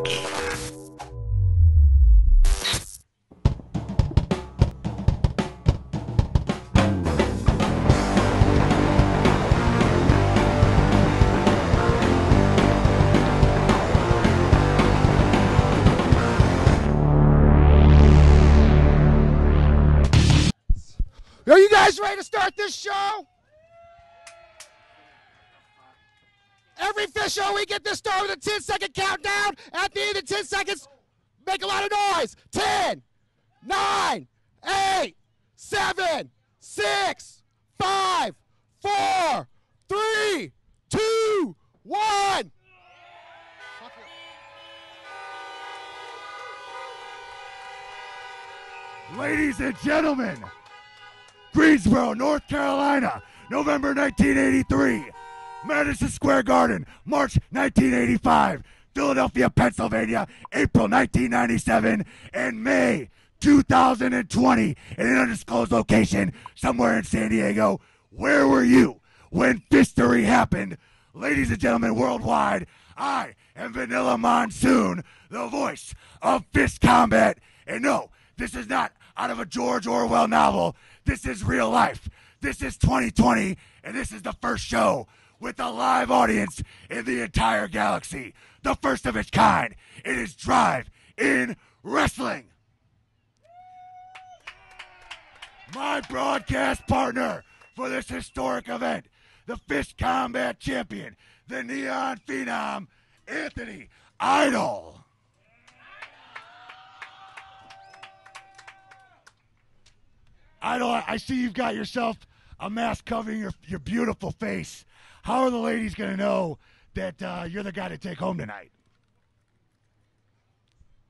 Are you guys ready to start this show? Every fish show we get this start with a 10 second countdown. At the end of 10 seconds, make a lot of noise. 10, 9, 8, 7, 6, 5, 4, 3, 2, 1. Ladies and gentlemen, Greensboro, North Carolina, November 1983. Madison Square Garden, March 1985. Philadelphia, Pennsylvania, April 1997. And May 2020 in an undisclosed location somewhere in San Diego. Where were you when FISTory happened? Ladies and gentlemen, worldwide, I am Vanilla Monsoon, the voice of Fist Combat. And no, this is not out of a George Orwell novel. This is real life. This is 2020, and this is the first show with a live audience in the entire galaxy. The first of its kind. It is Drive in Wrestling. My broadcast partner for this historic event, the Fist Combat Champion, the Neon Phenom, Anthony Idol. Idol, I see you've got yourself a mask covering your, your beautiful face. How are the ladies going to know that uh, you're the guy to take home tonight?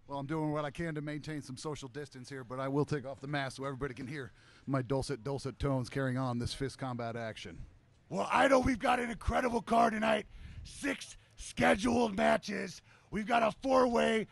Well, I'm doing what I can to maintain some social distance here, but I will take off the mask so everybody can hear my dulcet, dulcet tones carrying on this fist combat action. Well, I know we've got an incredible card tonight. Six scheduled matches. We've got a four way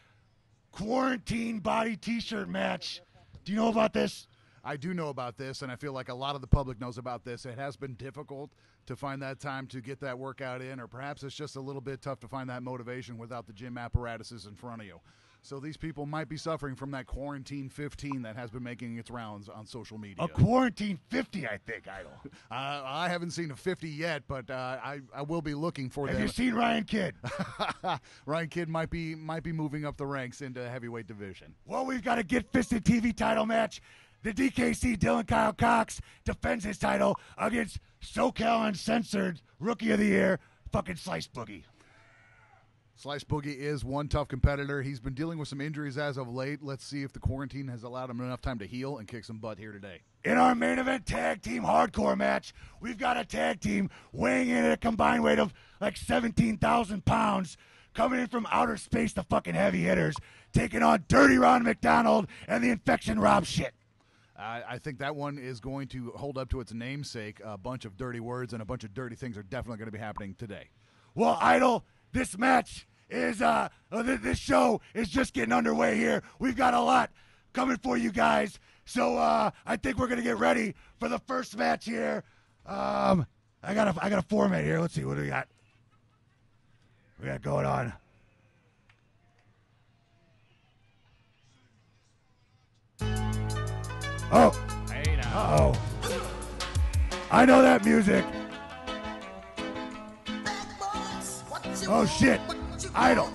quarantine body t shirt match. Do you know about this? I do know about this, and I feel like a lot of the public knows about this. It has been difficult to find that time to get that workout in, or perhaps it's just a little bit tough to find that motivation without the gym apparatuses in front of you. So these people might be suffering from that quarantine 15 that has been making its rounds on social media. A quarantine 50, I think, Idol. Uh, I haven't seen a 50 yet, but uh, I, I will be looking for that. Have them. you seen Ryan Kidd? Ryan Kidd might be might be moving up the ranks into the heavyweight division. Well, we've got a Get Fisted TV title match. The DKC Dylan Kyle Cox defends his title against SoCal Uncensored Rookie of the Year, fucking Slice Boogie. Slice Boogie is one tough competitor. He's been dealing with some injuries as of late. Let's see if the quarantine has allowed him enough time to heal and kick some butt here today. In our main event tag team hardcore match, we've got a tag team weighing in at a combined weight of like 17,000 pounds, coming in from outer space, the fucking heavy hitters, taking on Dirty Ron McDonald and the Infection Rob shit. I, I think that one is going to hold up to its namesake. A bunch of dirty words and a bunch of dirty things are definitely going to be happening today. Well, Idol, this match is uh uh, this show is just getting underway here. We've got a lot coming for you guys. So uh I think we're gonna get ready for the first match here. Um I got a I got a format here. Let's see what do we got. We got going on. Oh. Uh oh. I know that music. Oh shit. Idol.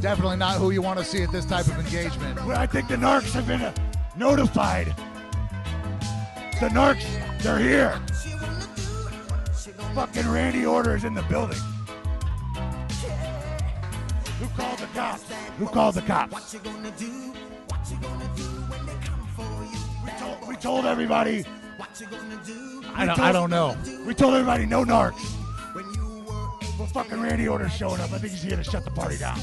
Definitely not who you want to see at this type of engagement. Well, I think the narcs have been uh, notified. The narcs, they're here. Fucking Randy Order is in the building. Who called the cops? Who called the cops? We told, we told everybody. I don't, I don't know. We told everybody no narcs. But fucking Randy Order's showing up. I think he's here to shut the party down.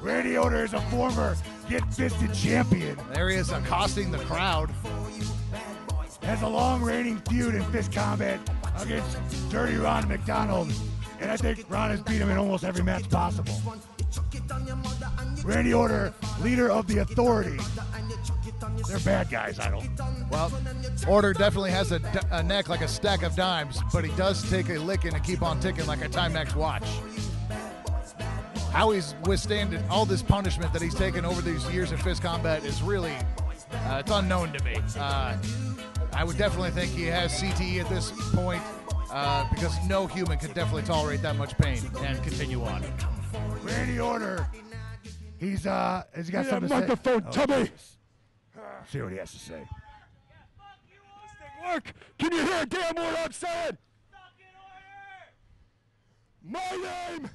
Randy Order is a former Get Fisted champion. There he is accosting the crowd. Has a long reigning feud in fist combat against Dirty Ron McDonald. And I think Ron has beat him in almost every match possible. Randy Order, leader of the authority. They're bad guys, Idol. Well, Order definitely has a, neck like a stack of dimes, but he does take a licking and keep on ticking like a Timex watch. How he's withstanding all this punishment that he's taken over these years of fist combat is really uh, it's unknown to me. Uh, I would definitely think he has CTE at this point uh, because no human could definitely tolerate that much pain and continue on. Randy Order. He's uh, has he got Yeah, something microphone, to say? Tubby. See what he has to say. Mark, can you hear damn what I'm saying? My name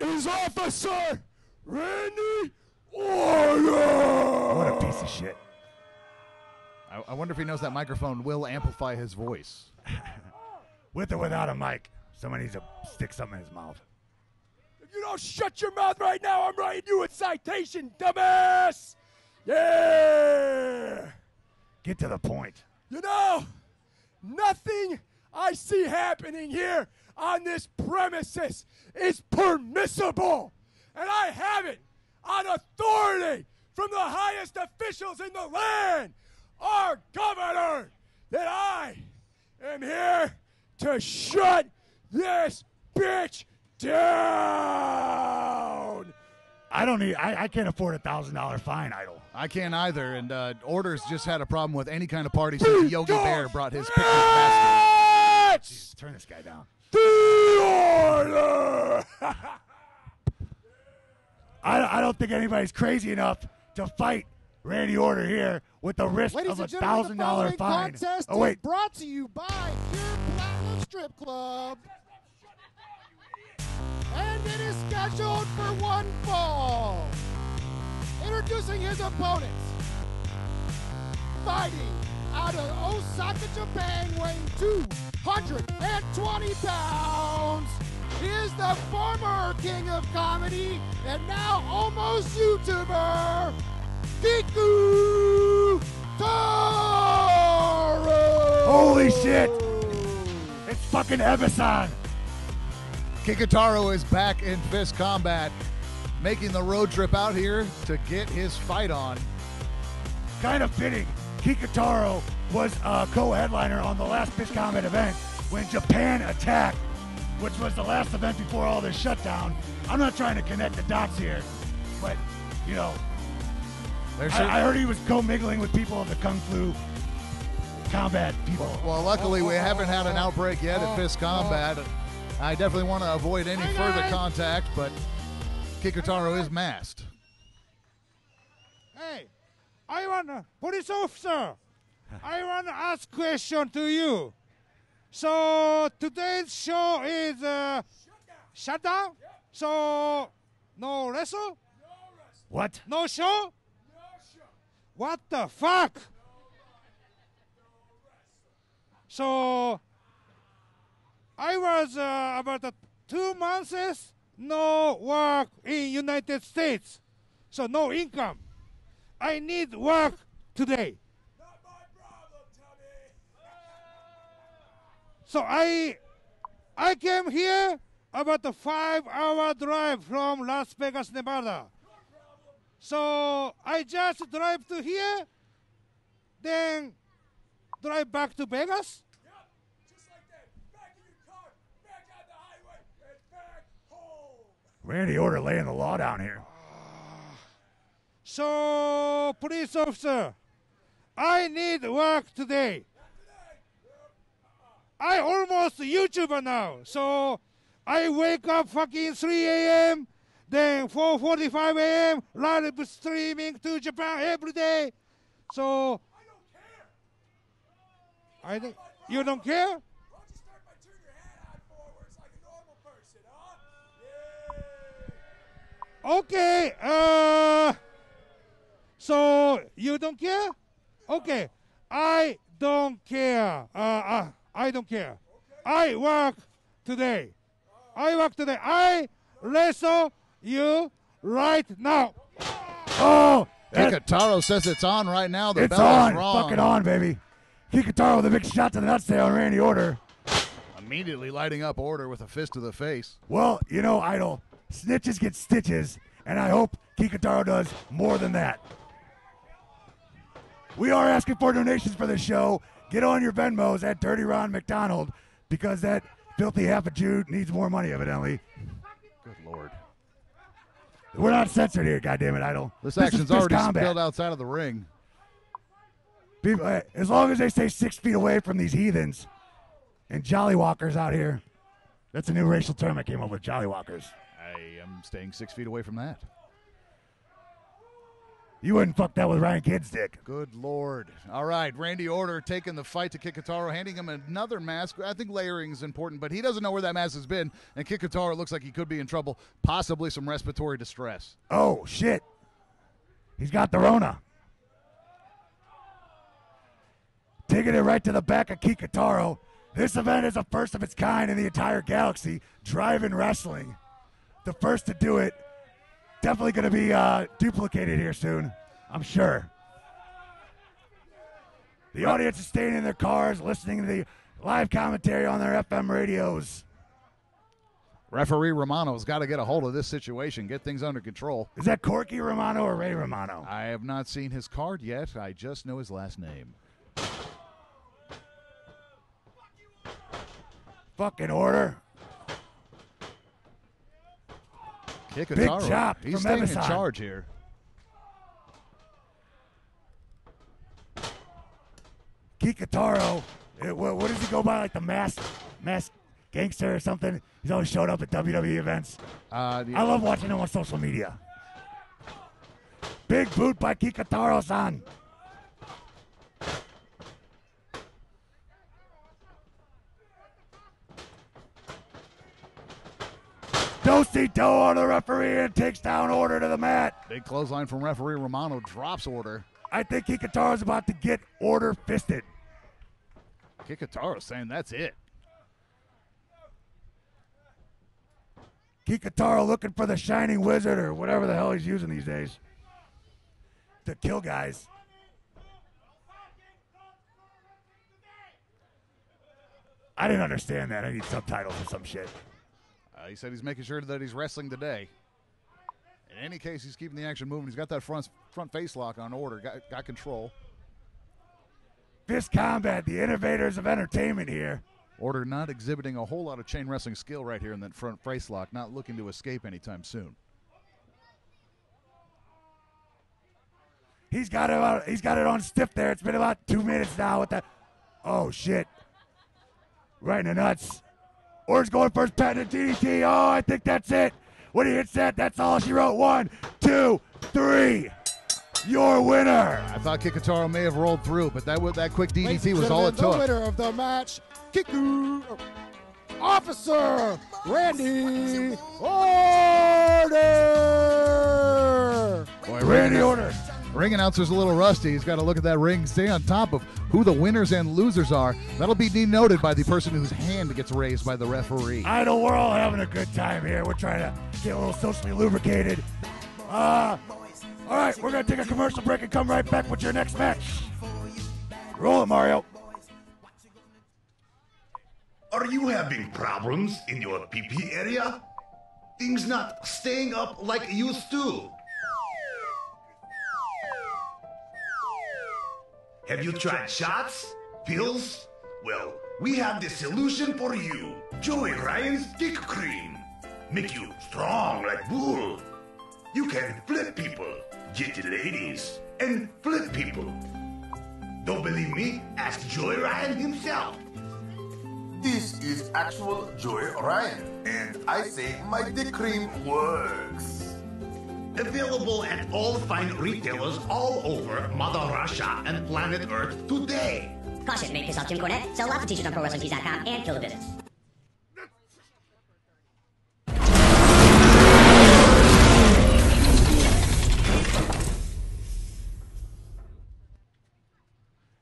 is Officer Randy Order. What a piece of shit. I, I wonder if he knows that microphone will amplify his voice. With or without a mic, someone needs to stick something in his mouth. You don't shut your mouth right now, I'm writing you a citation, dumbass. Yeah. Get to the point. You know, nothing I see happening here on this premises is permissible. And I have it on authority from the highest officials in the land, our governor, that I am here to shut this bitch down. I don't need. I, I can't afford a thousand dollar fine, Idol. I can't either, and uh, Orders just had a problem with any kind of party since Yogi Bear brought his picnic basket. Turn this guy down. The order! I, I don't think anybody's crazy enough to fight Randy Order here with the risk Ladies of a thousand dollar fine. contest Oh wait, brought to you by Pure Platinum Strip Club. And it is scheduled for one fall. Introducing his opponents. Fighting out of Osaka, Japan, weighing 220 pounds. He is the former king of comedy and now almost YouTuber, Kiku. Holy shit. it's fucking Evason. Kikutaro is back in fist combat, making the road trip out here to get his fight on. Kind of fitting. Kikutaro was a co-headliner on the last fist Combat event when Japan attacked, which was the last event before all this shutdown. I'm not trying to connect the dots here, but you know, There's I, I heard he was co-mingling with people of the Kung Fu combat people. well, luckily we haven't had an outbreak yet Oh, at fist combat. I definitely want to avoid any further contact, but Kikutaro is masked. Hey, I want a police officer. I want to ask question to you. So today's show is uh, shut down. So no wrestle, What? no show. What the fuck? So I was uh, about uh, two months no work in United States, so no income. I need work today. So I I came here about a five hour drive from Las Vegas, Nevada. So I just drive to here, then drive back to Vegas. Randy Order laying the law down here. So, police officer, I need work today. I almost a YouTuber now, so I wake up fucking 3 a.m., then 4:45 a.m. live streaming to Japan every day. So I don't. Care. You don't care? Okay. Uh. So you don't care? Okay. I don't care. Uh, uh, I don't care. I work today. I work today. I wrestle you right now. Oh, Kikutaro says it's on right now. The it's bell on. is wrong. Fuck it on, baby. Kikutaro with a big shot to the nuts there on Randy Order. Immediately lighting up Order with a fist to the face. Well, you know, Idol, snitches get stitches, and I hope Kikutaro does more than that. we are asking for donations for the show. Get on your Venmos at Dirty Ron McDonald because that filthy half a Jew needs more money, evidently. Good lord. We're not censored here, goddammit, Idol. This, is action's already combat. spilled outside of the ring. People, eh, as long as they stay six feet away from these heathens and jollywalkers out here. That's a new racial term I came up with, jollywalkers. I am staying six feet away from that. You wouldn't fuck that with Ryan Kidd's dick. Good lord. All right, Randy Order taking the fight to Kikutaro, handing him another mask. I think layering is important, but he doesn't know where that mask has been, and Kikutaro looks like he could be in trouble, possibly some respiratory distress. Oh, shit. He's got the Rona. Taking it right to the back of Kikutaro. This event is a first of its kind in the entire galaxy. Drive-in wrestling. The first to do it. Definitely going to be uh, duplicated here soon. I'm sure. The audience is staying in their cars, listening to the live commentary on their FM radios. Referee Romano's got to get a hold of this situation, get things under control. Is that Corky Romano or Ray Romano? I have not seen his card yet. I just know his last name. Fucking order. Kikutaro. chop He's from staying in Emerson. charge here. Kikutaro, eh, what, what does he go by? Like the mask, mask gangster or something? He's always showed up at WWE events. Uh, I love watching him on social media. Big boot by Kikutaro-san. Do on the referee and takes down order to the mat. Big clothesline from referee Romano drops order. I think Kikutaro's about to get order fisted. Kikutaro saying that's it. Kikutaro looking for the Shining Wizard or whatever the hell he's using these days to kill guys. I didn't understand that. I need subtitles or some shit. Uh, he said he's making sure that he's wrestling today. In any case, he's keeping the action moving. He's got that front front face lock on order. Got, got control. Fist Combat, the innovators of entertainment here. Order not exhibiting a whole lot of chain wrestling skill right here in that front face lock. Not looking to escape anytime soon. He's got it. On, he's got it on stiff there. It's been about two minutes now. With that, oh shit! Right in the nuts. Orr's going for his patented DDT. Oh, I think that's it. When he hits that, that's all she wrote. One, two, three. Your winner. I thought Kikutaro may have rolled through, but that wa- that quick Ladies DDT and was all it gentlemen, took. The winner of the match, Kiku, Officer Randy Order. Boy, Randy ring, Order. Ring announcer's a little rusty. He's got to look at that ring, stay on top of who the winners and losers are. That'll be denoted by the person whose hand gets raised by the referee. I know we're all having a good time here. We're trying to get a little socially lubricated. Uh, all right, we're going to take a commercial break and come right back with your next match. Roll it, Mario. Are you having problems in your PP area? Things not staying up like used to? Have you tried shots? Pills? Well, we have the solution for you. Joey Ryan's Dick Cream. Make you strong like bull. You can flip people, get ladies, and flip people. Don't believe me? Ask Joey Ryan himself. This is actual Joy Ryan, and I say my dick cream works. Available at all fine retailers all over Mother Russia and planet Earth today. Caution, may piss off Jim Cornette. Sell lots of t-shirts on ProWrestlingTees.com and kill the business.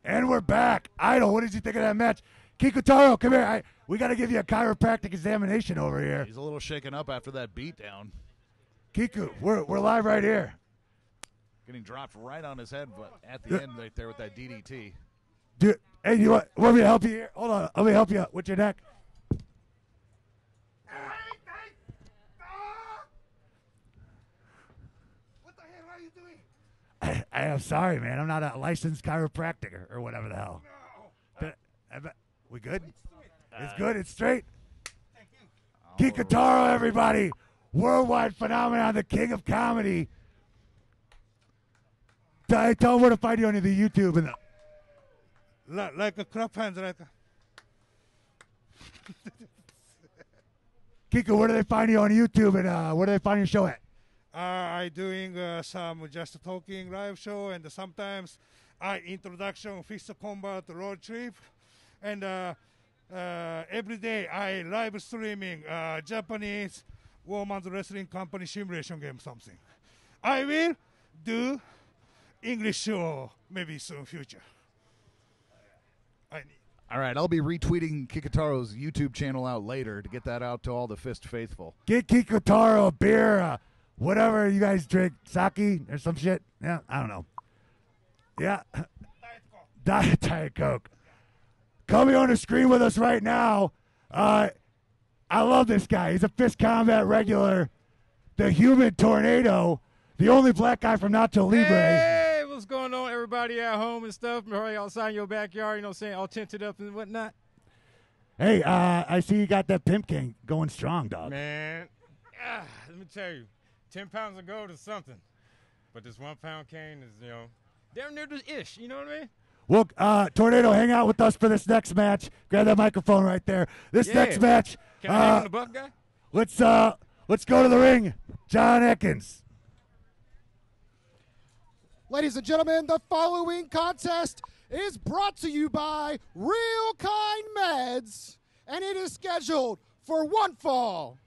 And we're back. Idol, what did you think of that match? Kikutaro, come here. I, we got to give you a chiropractic examination over here. He's a little shaken up after that beatdown. Kiku, we're, we're live right here. Getting dropped right on his head, but at the end right there with that DDT. Dude, hey, you want, want me to help you here? Hold on. Let me help you with your neck. What the hell are you doing? I, I am sorry, man. I'm not a licensed chiropractor or whatever the hell. But- uh, I bet- we good? It's good. It's straight. Kikutaro, everybody. Worldwide phenomenon, the king of comedy. Tell, tell them where to find you on the YouTube and the. Like, like a crop hands, like a, Kiko, where do they find you on YouTube and uh, where do they find your show at? uh, I doing uh, some just talking live show and sometimes I introduction fist combat road trip and uh, uh, every day I live streaming uh, Japanese women's wrestling company simulation game something. I will do English show maybe soon future. I need. All right, I'll be retweeting Kikutaro's YouTube channel out later to get that out to all the Fist faithful. Get Kikutaro a beer, uh, whatever you guys drink, sake or some shit. Yeah, I don't know. Yeah, Diet Diet Coke. Coming on the screen with us right now. Uh, I love this guy. He's a fist combat regular, the human tornado, the only black guy from Nacho Libre. Hey, what's going on, everybody at home and stuff? Probably outside your backyard, you know what I'm saying? All tinted up and whatnot. Hey, uh, I see you got that pimp king going strong, dog. Man, ah, let me tell you, 10 pounds of gold is something. But this one pound cane is, you know, damn near the ish, you know what I mean? Well, uh, Tornado, hang out with us for this next match. Grab that microphone right there. This Yeah. next match, Can I hang uh, on the buff guy? let's uh, let's go to the ring. John Ekins. Ladies and gentlemen, the following contest is brought to you by Real Kind Meds, and it is scheduled for one fall.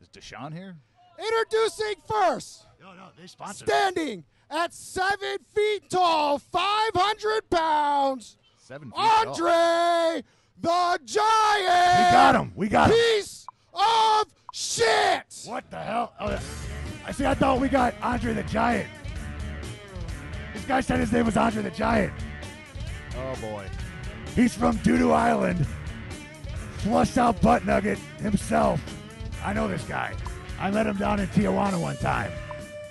Is Deshaun here? Introducing first, No, no, they sponsored. standing at seven feet tall, 500 pounds, Seven feet tall. Andre the Giant. We got him. We got him. Piece of shit. What the hell? Oh, yeah. I see. I thought we got Andre the Giant. This guy said his name was Andre the Giant. Oh boy. He's from Doodoo Island. Flushed out butt nugget himself. I know this guy. I met him down in Tijuana one time.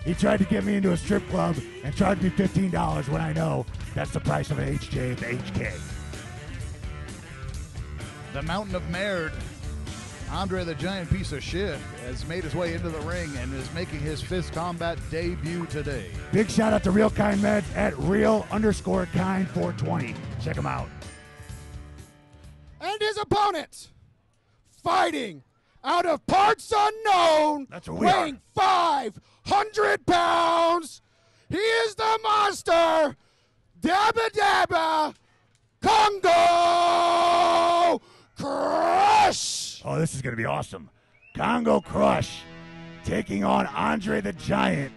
He tried to get me into a strip club and charged me $15 when I know that's the price of an HJ at the HK. The Mountain of Merd, Andre the Giant Piece of Shit, has made his way into the ring and is making his Fist Combat debut today. Big shout out to Real Kind Meds at real underscore kind 420. Check him out. And his opponent, fighting out of parts unknown, That's what we are. weighing 500 pounds. He is the monster, Dabba Dabba Congo Crush. Oh, this is going to be awesome. Congo Crush taking on Andre the Giant.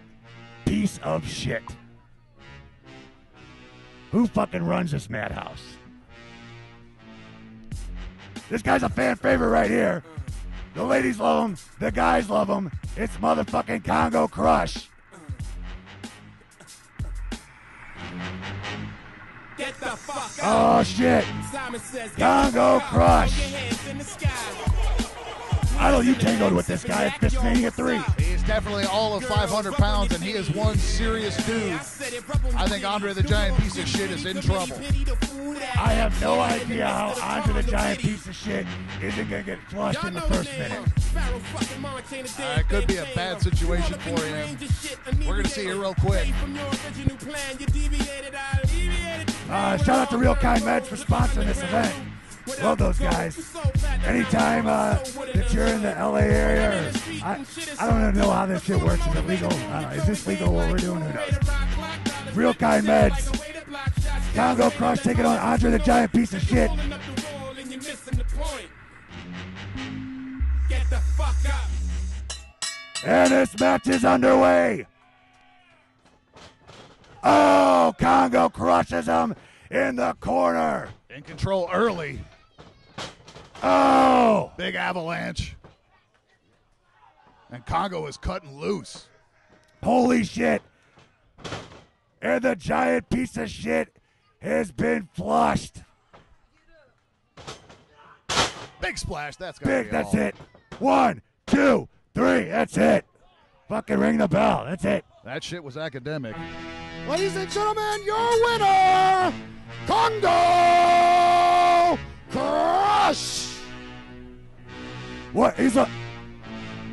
Piece of shit. Who fucking runs this madhouse? This guy's a fan favorite right here. The ladies love him. The guys love him. It's motherfucking Congo Crush. Get the fuck Oh shit. Simon says, Congo Crush. I don't know you tangoed with this guy at Fistmania 3. He's definitely all of 500 pounds, and he is one serious dude. I think Andre the Giant Piece of Shit is in trouble. I have no idea how Andre the Giant piece of shit isn't gonna get flushed in the first minute. Uh, it could be a bad situation for him. We're going to see here real quick. Uh, shout out to Real Kind Meds for sponsoring this event. Love those guys. Anytime uh, that you're in the LA area, or, I, I don't even know how this shit works. Is it legal? I. Is this legal what we're doing? Who knows? Real Kind Meds. Congo Crush taking on Andre the Giant piece of shit. Get the fuck up. And this match is underway. Oh, Congo crushes him in the corner. In control early. Oh, Big avalanche. And Congo is cutting loose. holy shit. And the giant piece of shit has been flushed. Big splash. That's got Big, that's it. One, two, three, that's it. Fucking ring the bell. That's it. That shit was academic. Ladies and gentlemen, your winner, Congo Crush. What? He's a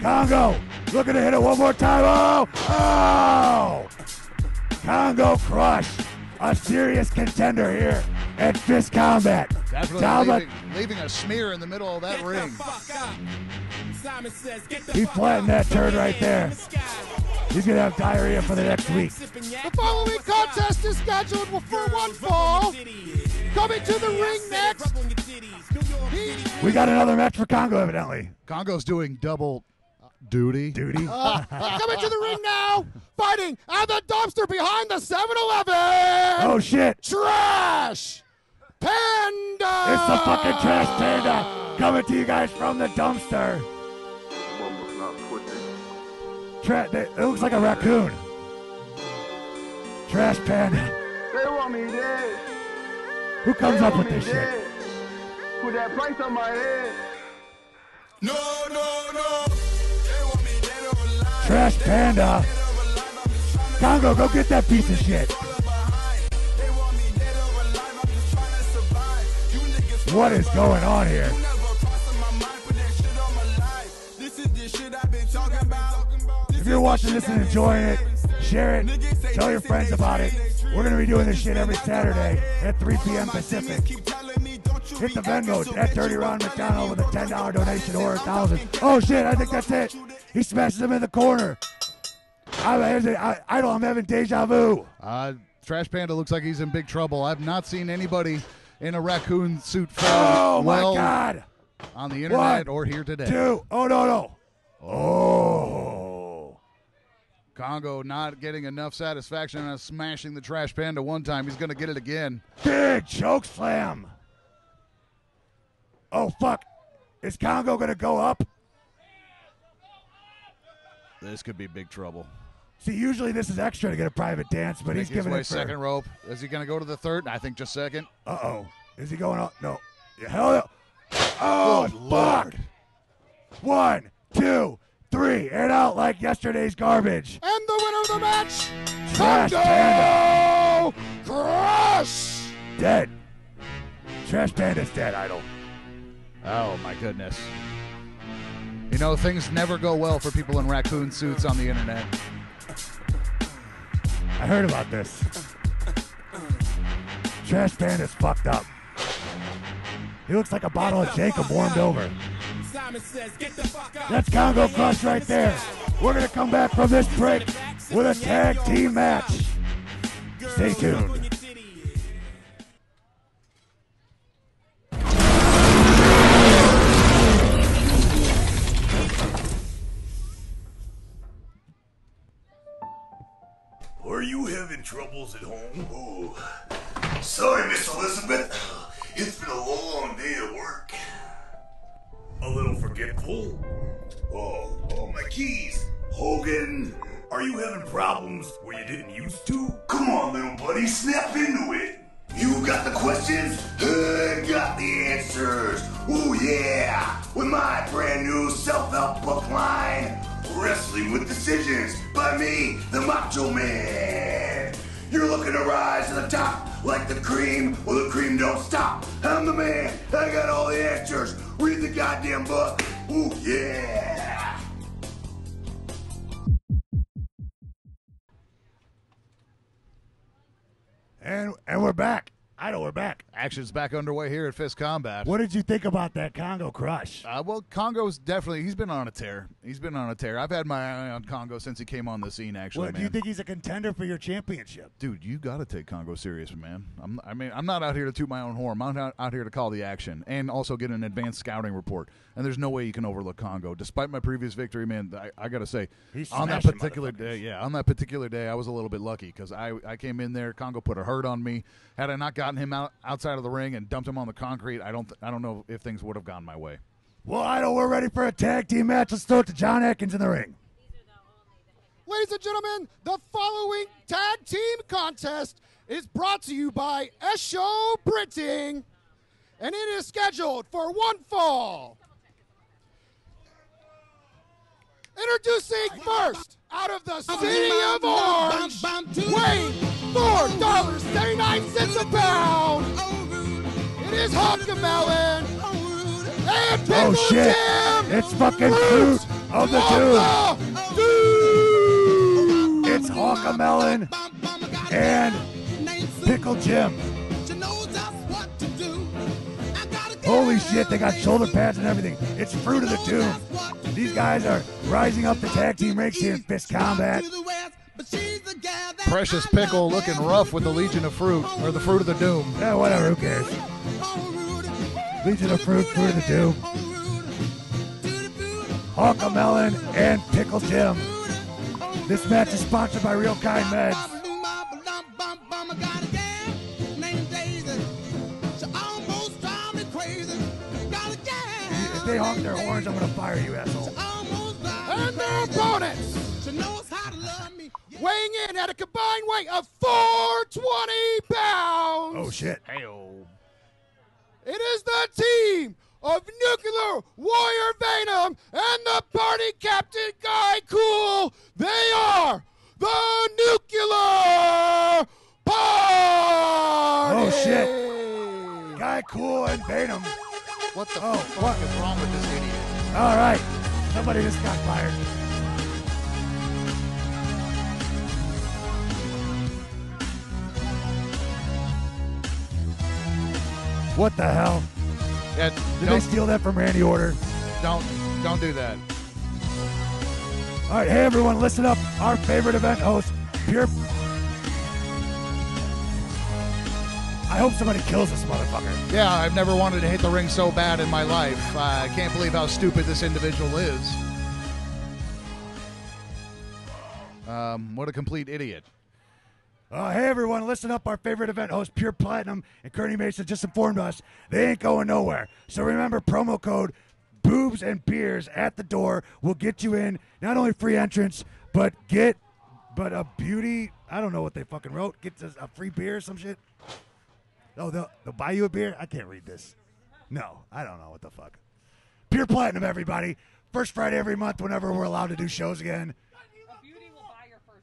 Congo. Looking to hit it one more time. Oh! Oh! Congo Crush. A serious contender here at Fist Combat. Definitely Down leaving, leaving a smear in the middle of that ring. Simon says, get the He fuck flattened up. that turd right there. He's going to have diarrhea for the next week. The following contest is scheduled for one fall. Coming to the ring next. We got another match for Congo, evidently. Congo's doing double duty. Duty. Uh, coming to the ring now, fighting at the dumpster behind the 7-Eleven. Oh, shit. Trash Panda. It's the fucking Trash Panda coming to you guys from the dumpster. Tra- it looks like a raccoon. Trash Panda. They want me dead. Who comes up with this shit? Put that price on my head. No, no, no. Trash Panda. Congo, go get that piece of shit. What is going on here? This is the shit I've been talking about. If you're watching this and enjoying it, share it, tell your friends about it. We're going to be doing this shit every Saturday at 3 p.m. Pacific. Hit the Venmo at Dirty Ron McDonald with a $10 donation or a thousand. Oh shit, I think that's it. He smashes him in the corner. I, I, I don't, I'm having deja vu. Uh, Trash Panda looks like he's in big trouble. I've not seen anybody in a raccoon suit fare Oh my well God. on the internet One, or here today. Two. Oh no no. Oh. Congo not getting enough satisfaction on smashing the Trash Panda one time. He's going to get it again. Big choke slam. Oh fuck. Is Congo gonna go up? This could be big trouble. See, usually this is extra to get a private dance, but he's giving way it for. second rope. Is he going to go to the third? I think just second. Uh oh. Is he going up? No. Yeah, hell no. Oh, Good fuck. One, two, three, and out like yesterday's garbage. And the winner of the match, Trash Congo Crush. Dead. Trash Panda's dead, Idol. Oh my goodness. You know, things never go well for people in raccoon suits on the internet. I heard about this. Trash Panda's fucked up. He looks like a bottle of Jacob warmed over. That's Congo Crush right there. We're going to come back from this break with a tag team match. Stay tuned. Are you having troubles at home? Oh, sorry, Miss Elizabeth. It's been a long day at work. A little forgetful. Oh, oh, my keys. Hogan, are you having problems where you didn't used to? Come on, little buddy, snap into it. You got the questions? I got the answers. Ooh, yeah. With my brand new self-help book line, Wrestling with Decisions by me, the Macho Man. You're looking to rise to the top like the cream. Well, the cream don't stop. I'm the man. I got all the answers. Read the goddamn book. Ooh, yeah. And and we're back. I know we're back. Action's back underway here at Fist Combat. What did you think about that Congo Crush? Uh, well, Congo's definitely he's been on a tear. He's been on a tear. I've had my eye on Congo since he came on the scene. Actually, Well, do you think he's a contender for your championship? Dude, you got to take Congo serious, man. I'm, I mean, I'm not out here to toot my own horn. I'm out, out here to call the action and also get an advanced scouting report. And there's no way you can overlook Congo. Despite my previous victory, man, I, I got to say, He's on that particular day, yeah, on that particular day, I was a little bit lucky because I, I came in there, Congo put a hurt on me. Had I not gotten him out outside of the ring and dumped him on the concrete, I don't, th- I don't know if things would have gone my way. Well, I know we're ready for a tag team match. Let's throw it to John Atkins in the ring. Ladies and gentlemen, the following tag team contest is brought to you by Esho Printing, and it is scheduled for one fall. Introducing first, out of the city of Orange, weighing four dollars thirty-nine cents a pound. It is Hawkamelon and Pickle Oh shit! Jam. It's fucking fruit of the doom. It's Hawkamelon and Pickle Jim. Holy shit, they got shoulder pads and everything. It's Fruit of the Doom. These guys are rising up the tag team ranks here in Fist Combat. Precious Pickle looking rough with the Legion of Fruit, or the Fruit of the Doom. Yeah, whatever, who cares? Legion of Fruit, Fruit of the Doom. Hawkamelon and Pickle Jim. This match is sponsored by Real Kind Meds. They honk their horns, I'm gonna fire you, asshole. and their opponents. Weighing in at a combined weight of 420 pounds. Oh shit. It is the team of Nuclear Warrior Veinom and the party captain Guy Cool. They are the Nuclear Party. Oh shit. Guy Cool and Veinom. What the Oh, fuck is wrong with this idiot? All right. Somebody just got fired. What the hell? Yeah, Did they steal that from Randy Order? don't, don't do that. All right, hey everyone, listen up. Our favorite event host, Pure. I hope somebody kills this motherfucker. Yeah, I've never wanted to hit the ring so bad in my life. I can't believe how stupid this individual is. Um, what a complete idiot. Uh, hey everyone, listen up. Our favorite event host, Pure Platinum, and Kearny Mesa just informed us they ain't going nowhere. So remember, promo code boobs and beers at the door will get you in not only free entrance, but get but a beauty. I don't know what they fucking wrote. Get a, a free beer or some shit. Oh, they'll, they'll buy you a beer? I can't read this. No, I don't know what the fuck. Pure Platinum, everybody. First Friday every month, whenever we're allowed to do shows again.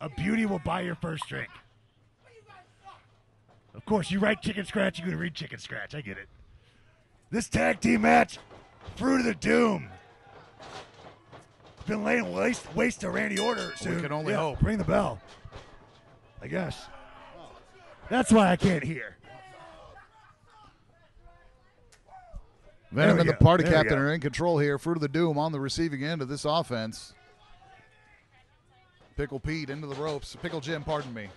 A beauty will buy your first drink. Of course, you write chicken scratch, you can read chicken scratch. I get it. This tag team match, Fruit of the Doom. Been laying waste, waste to Randy Order. We can only Yeah, hope. Ring the bell. I guess. That's why I can't hear. Veinom and the party There captain are in control here. Fruit of the Doom on the receiving end of this offense. Pickle Pete into the ropes. Pickle Jim, pardon me.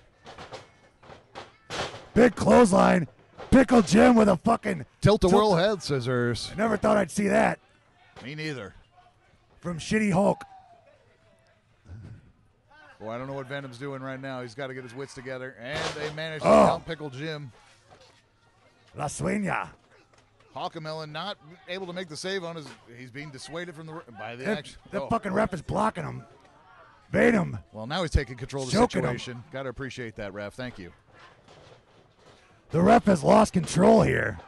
Big clothesline. Pickle Jim with a fucking Tilt the Tilt- world head scissors. I never thought I'd see that Me neither. from Shitty Hulk. Boy, I don't know what Veinom's doing right now. He's got to get his wits together. And they managed to Oh. count Pickle Jim. La Sueña. Hawkamelon not able to make the save on his. He's being dissuaded from the by the That, action. that Oh. fucking ref is blocking him. Bait him. Well, now he's taking control of the Choking him. situation. Got to appreciate that, ref. Thank you. The ref has lost control here.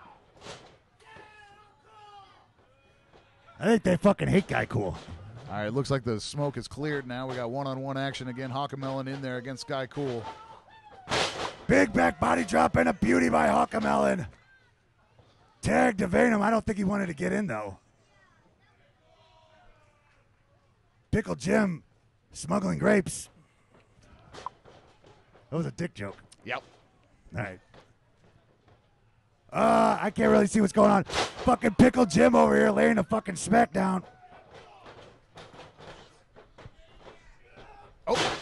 I think they fucking hate Guy Cool. All right, looks like the smoke is cleared now. We got one-on-one action again. Hawkamelon in there against Guy Cool. Big back body drop and a beauty by Hawkamelon. Tag to. I don't think he wanted to get in though. Pickle Jim smuggling grapes. That was a dick joke. Yep. All right. Uh, I can't really see what's going on. Fucking Pickle Jim over here laying a fucking smackdown. Oh,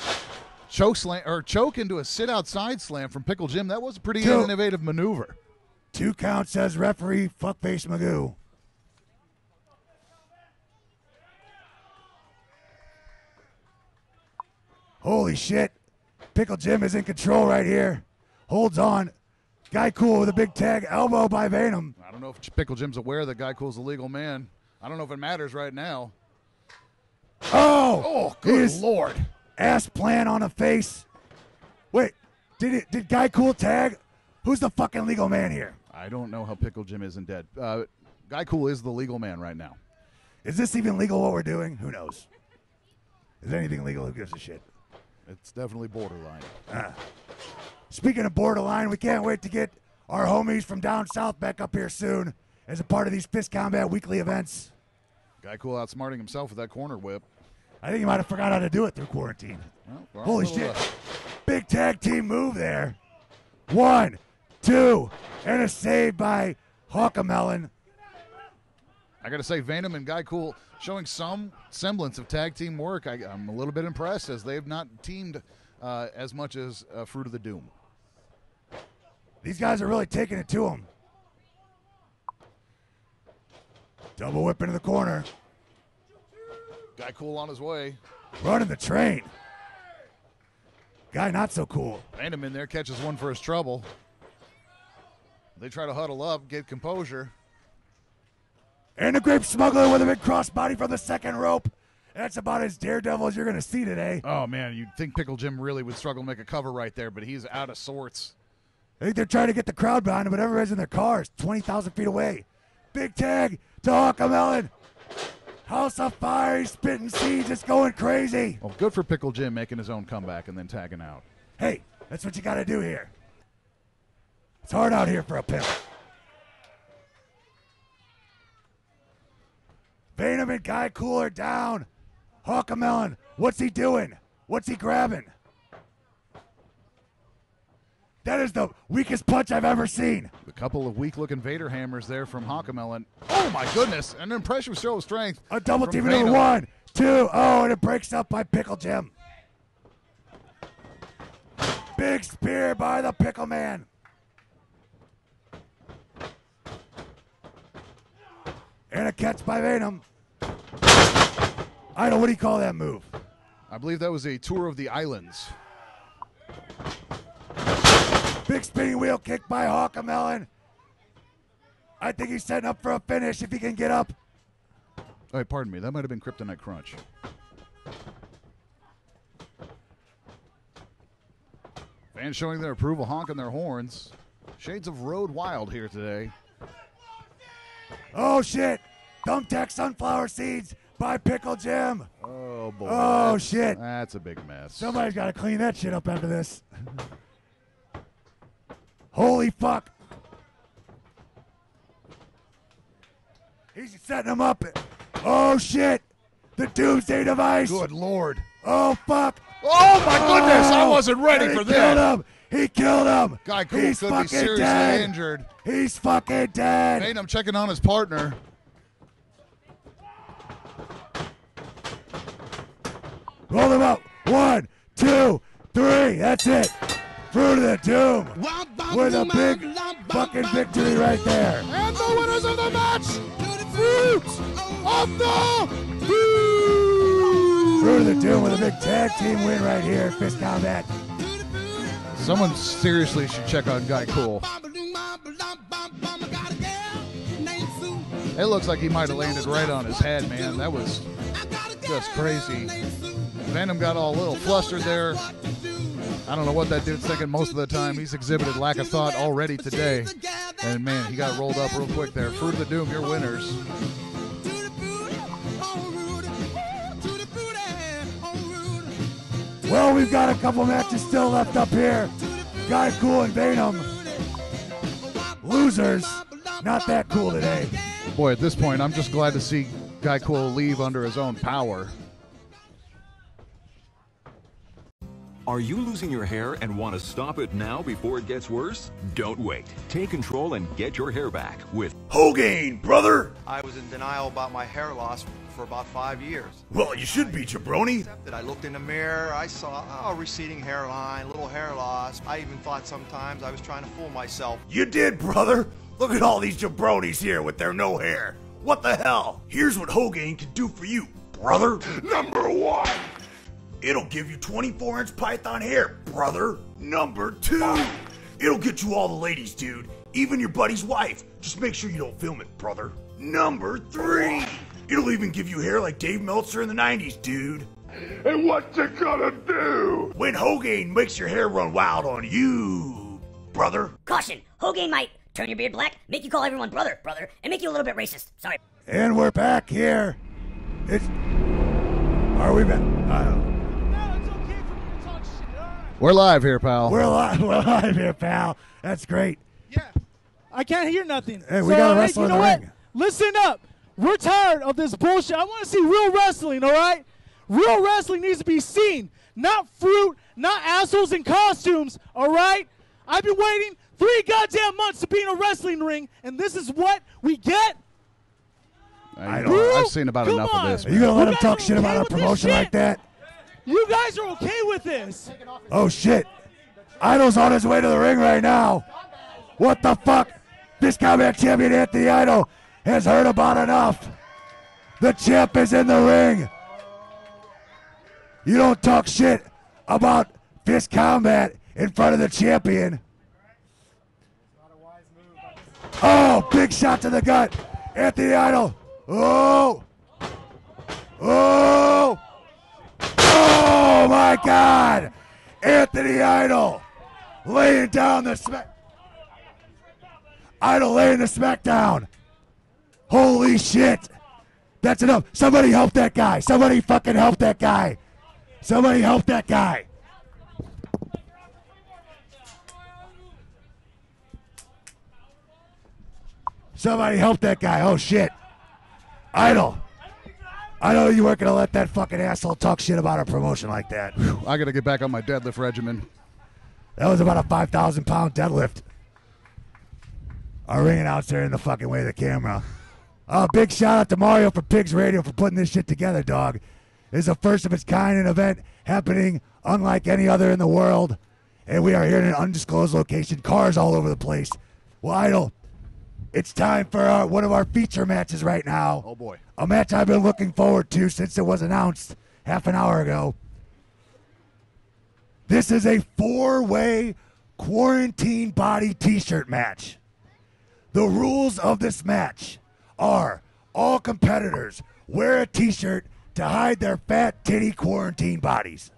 choke slam or choke into a sit outside slam from Pickle Jim. That was a pretty innovative maneuver. Two counts says referee fuckface Magoo. Holy shit. Pickle Jim is in control right here. Holds on. Guy cool with a big tag. Elbow by Veinom. I don't know if Pickle Jim's aware that Guy Cool's a legal man. I don't know if it matters right now. Oh! Oh, good lord. Ass plant on a face. Wait, did it? Did Guy Cool tag? Who's the fucking legal man here? I don't know how Pickle Jim isn't dead. Uh, Guy Cool is the legal man right now. Is this even legal what we're doing? Who knows? Is anything legal? Who gives a shit? It's definitely borderline. Ah. Speaking of borderline, we can't wait to get our homies from down south back up here soon as a part of these Fist Combat weekly events. Guy cool outsmarting himself with that corner whip. I think he might have forgot how to do it through quarantine. Well, Holy shit. uh, Big tag team move there. One, two, and a save by Hawkamelon. I got to say, Veinom and Guy Cool showing some semblance of tag team work. I, I'm a little bit impressed as they have not teamed uh, as much as uh, Fruit of the Doom. These guys are really taking it to him. Double whip into the corner. Guy Cool on his way. Running the train. Guy not so cool. Veinom in there catches one for his trouble. They try to huddle up, get composure. And the grape smuggler with a big crossbody from the second rope. That's about as daredevil as you're going to see today. Oh man, you'd think Pickle Jim really would struggle to make a cover right there, but he's out of sorts. I think they're trying to get the crowd behind him, but everybody's in their cars, 20,000 feet away. Big tag to Hawkamelon. House of Fire, he's spitting seeds, it's going crazy. Well, good for Pickle Jim making his own comeback and then tagging out. Hey, that's what you got to do here. It's hard out here for a pimp. And Guy Cooler down. Hawkamelon, what's he doing? What's he grabbing? That is the weakest punch I've ever seen. A couple of weak-looking Vader hammers there from Hawkamelon. Oh my goodness! An impressive show of strength. A double team number one, two, oh, and it breaks up by Pickle Jim. Big spear by the Pickle Man. And a catch by Veinom. I don't. know. What do you call that move? I believe that was a tour of the islands. Big spinning wheel kick by Hawkamelon. I think he's setting up for a finish if he can get up. Oh, pardon me. That might have been Kryptonite Crunch. Fans showing their approval, honking their horns. Shades of Road Wild here today. Oh shit! Thumbtack sunflower seeds by Pickle Jim. Oh boy. Oh, That's- shit. That's a big mess. Somebody's got to clean that shit up after this. Holy fuck! He's setting him up. Oh shit! The Doomsday Device. Good lord. Oh fuck! Oh my goodness! I wasn't ready for he. Killed him. He killed him. Guy Cool He's could be seriously dead. injured. He's fucking dead. Veinom checking on his partner. Roll him up. One, two, three. That's it. Fruit of the Doom with a big fucking victory right there. And the winners of the match, Fruit of the Of the Doom with a big tag team win right here. Fist combat. Someone seriously should check on Guy Cool. It looks like he might have landed right on his head, man. That was just crazy. Veinom got all a little flustered there. I don't know what that dude's thinking most of the time. He's exhibited lack of thought already today. And man, he got rolled up real quick there. Fruit of the Doom, your winners. Well, we've got a couple matches still left up here. Guy Cool and Veinom. Losers. Not that cool today. Boy, at this point, I'm just glad to see Guy Cool leave under his own power. Are you losing your hair and want to stop it now before it gets worse? Don't wait. Take control and get your hair back with Hogain, brother! I was in denial about my hair loss for about five years. Well, you should be, jabroni. That I looked in the mirror, I saw oh, receding hairline, little hair loss. I even thought sometimes I was trying to fool myself. You did, brother. Look at all these jabronis here with their no hair. What the hell? Here's what Hogan can do for you, brother. Number one. It'll give you 24 inch python hair, brother. Number two. It'll get you all the ladies, dude. Even your buddy's wife. Just make sure you don't film it, brother. Number three. It'll even give you hair like Dave Meltzer in the 90s, dude. And what's it gonna do? When Hogain makes your hair run wild on you, brother. Caution! Hogain might turn your beard black, make you call everyone brother, brother, and make you a little bit racist. Sorry. And we're back here. It's Are we back? I don't. We're live here, pal. We're live. We're live here, pal. That's great. Yeah. I can't hear nothing. Hey, we got a wrestler you in the what? ring. Listen up. We're tired of this bullshit. I want to see real wrestling, all right? Real wrestling needs to be seen, not fruit, not assholes in costumes, all right? I've been waiting three goddamn months to be in a wrestling ring, and this is what we get? I don't- know. I've seen about Come enough on. of this. Are you gonna let him talk shit okay about a with this promotion like that? You guys are okay with this. Oh shit! Idol's on his way to the ring right now. What the fuck? This combat champion Anthony Idol has heard about enough. The champ is in the ring. You don't talk shit about fist combat in front of the champion. Oh, big shot to the gut. Anthony Idol. Oh. Oh. Oh my God! Anthony Idol laying down the smack. Idol laying the smackdown. Holy shit! That's enough. Somebody help that guy. Somebody fucking help that guy. Somebody help that guy. Somebody help that guy. Oh shit. Idol. I know you weren't gonna let that fucking asshole talk shit about a promotion like that. I got to get back on my deadlift regimen. That was about a 5,000 pound deadlift. Our ring announcer in the fucking way of the camera. Uh, big shout out to Mario for Pigz Radio for putting this shit together, dog. This is a first of its kind an event happening unlike any other in the world. And we are here in an undisclosed location, cars all over the place. Well, Idol, it's time for our, one of our feature matches right now. Oh boy. A match I've been looking forward to since it was announced half an hour ago. This is a four way quarantine body t shirt match. The rules of this match are all competitors wear a t shirt to hide their fat, titty quarantine bodies.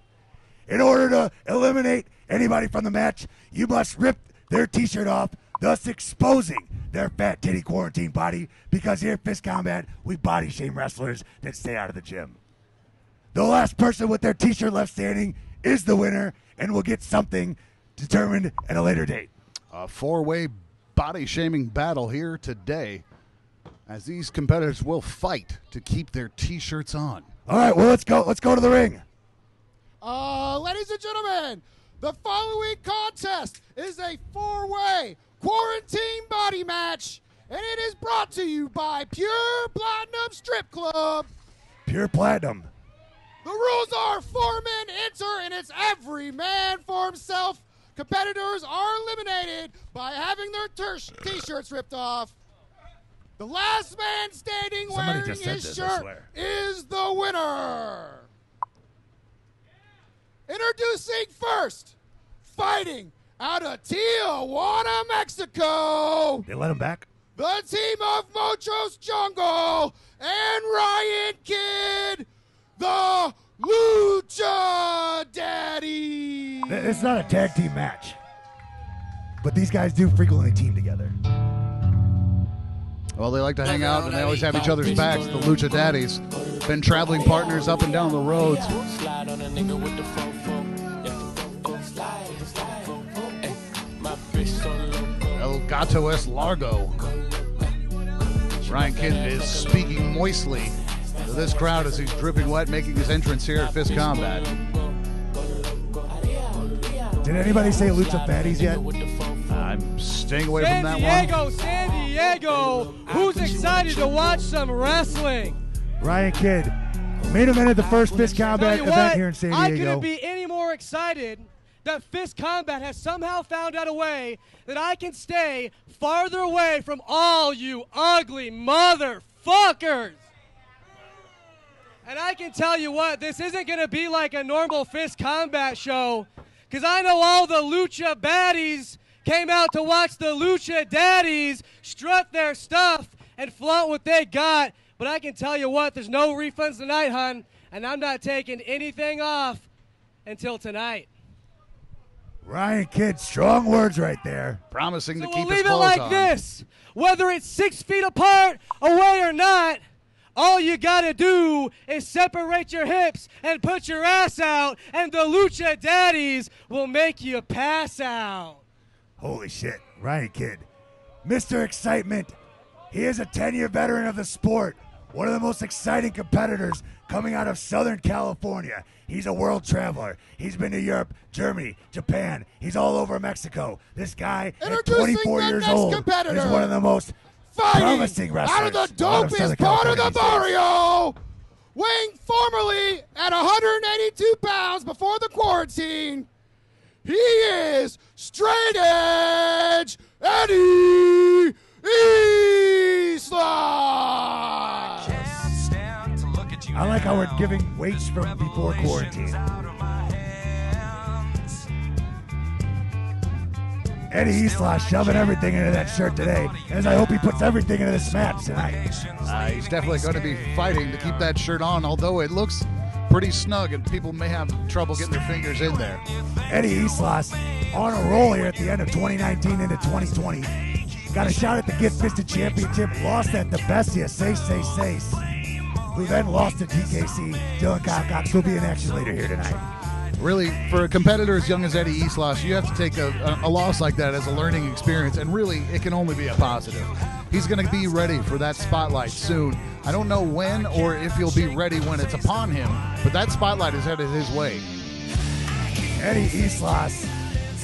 In order to eliminate anybody from the match, you must rip their t shirt off, thus exposing their fat, titty quarantine body. Because here at Fist Combat, we body shame wrestlers that stay out of the gym. The last person with their t shirt left standing is the winner and will get something determined at a later date. A four way body shaming battle here today as these competitors will fight to keep their t shirts on. All right, well, let's go. Let's go to the ring. Uh, ladies and gentlemen, the following contest is a four-way quarantine body match, and it is brought to you by Pure Platinum Strip Club. Pure Platinum. The rules are four men enter, and it's every man for himself. Competitors are eliminated by having their ter- t-shirts ripped off. The last man standing Somebody wearing his this, shirt is the winner. Introducing first, fighting out of Tijuana, Mexico, They let him back. the team of Motros Jungle and Ryan Kidd, the Lucha Daddy. It's not a tag team match, but these guys do frequently team. Well, they like to hang out and they always have each other's backs. The Lucha Daddies. Been traveling partners up and down the roads. El Gato es Largo. Ryan Kidd is speaking moistly to this crowd as he's dripping wet, making his entrance here at Fist Combat. Did anybody say Lucha Fatties yet? I'm staying away San from that Diego, San Diego. San Diego. Who's excited to watch some wrestling? Ryan Kidd, main evented the first Fist Combat event what, here in San Diego. I couldn't be any more excited that Fist Combat has somehow found out a way that I can stay farther away from all you ugly motherfuckers. And I can tell you what, this isn't going to be like a normal Fist Combat show because I know all the Lucha baddies came out to watch the Lucha daddies strut their stuff and flaunt what they got. But I can tell you what, there's no refunds tonight, hun, and I'm not taking anything off until tonight. Ryan Kidd, strong words right there. Promising So to we'll keep his leave it like on. this. Whether it's six feet apart, away or not, All you gotta do is separate your hips and put your ass out, and the Lucha Daddies will make you pass out. Holy shit, Ryan Kidd. Mr. Excitement. He is a 10 year veteran of the sport, one of the most exciting competitors coming out of Southern California. He's a world traveler. He's been to Europe, Germany, Japan. He's all over Mexico. This guy, at 24 years old, competitor. is one of the most Fighting promising wrestlers out of the dopest part of the barrio, weighing formerly at 182 pounds before the quarantine. He is straight edge Eddie Isla. I like how we're giving weights from before quarantine. Eddie Isla shoving everything into that shirt today, as I hope he puts everything into this match tonight. Uh, he's definitely going to be fighting to keep that shirt on, although it looks pretty snug and people may have trouble getting their fingers in there. Eddie Islas on a roll here at the end of 2019 into 2020. Got a shot at the Get Fisted Championship, lost at the Bestia, Seis Seis Seis, who then lost to DKC. Dylan Cox will be in action later here tonight. Really, for a competitor as young as Eddie Islas, you have to take a, a, loss like that as a learning experience, and really, it can only be a positive. He's going to be ready for that spotlight soon. I don't know when or if he'll be ready when it's upon him, but that spotlight is headed his way. Eddie Islas,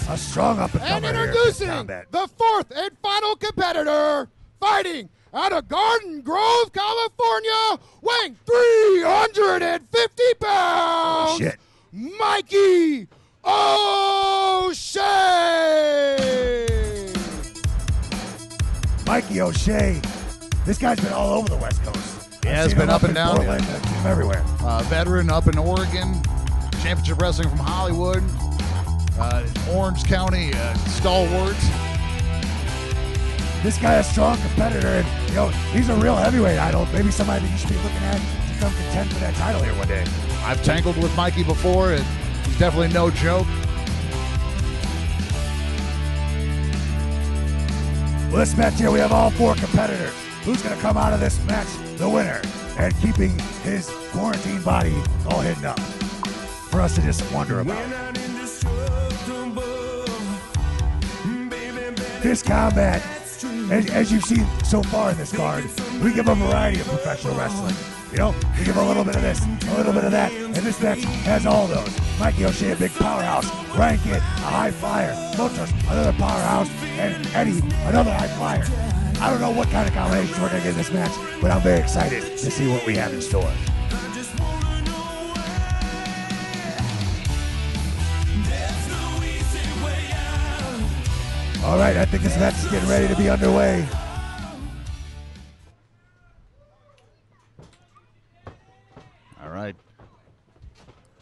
a strong up and And introducing the fourth and final competitor, fighting out of Garden Grove, California, weighing 350 pounds. Holy shit. Mikey O'Shea. Mikey O'Shea. This guy's been all over the West Coast. He I've has been him up and down. Portland, him everywhere. Uh, veteran up in Oregon, championship wrestling from Hollywood, uh, Orange County uh, stalwart. This guy is a strong competitor, and you know he's a real heavyweight idol. Maybe somebody that you should be looking at to come contend for that title here one day. I've tangled with Mikey before, and he's definitely no joke. Well, this match here, we have all four competitors. Who's going to come out of this match the winner and keeping his quarantine body all hidden up for us to just wonder about? This combat, as, as you've seen so far in this card, we give a variety of professional wrestling. You know, we give a little bit of this, a little bit of that, and this match has all those. Mikey O'Shea, a big powerhouse. Ryan Kidd, a high flyer. Motros, another powerhouse. And Eddie, another high flyer. I don't know what kind of combinations we're going to get in this match, but I'm very excited to see what we have in store. All right, I think this match is getting ready to be underway. Right.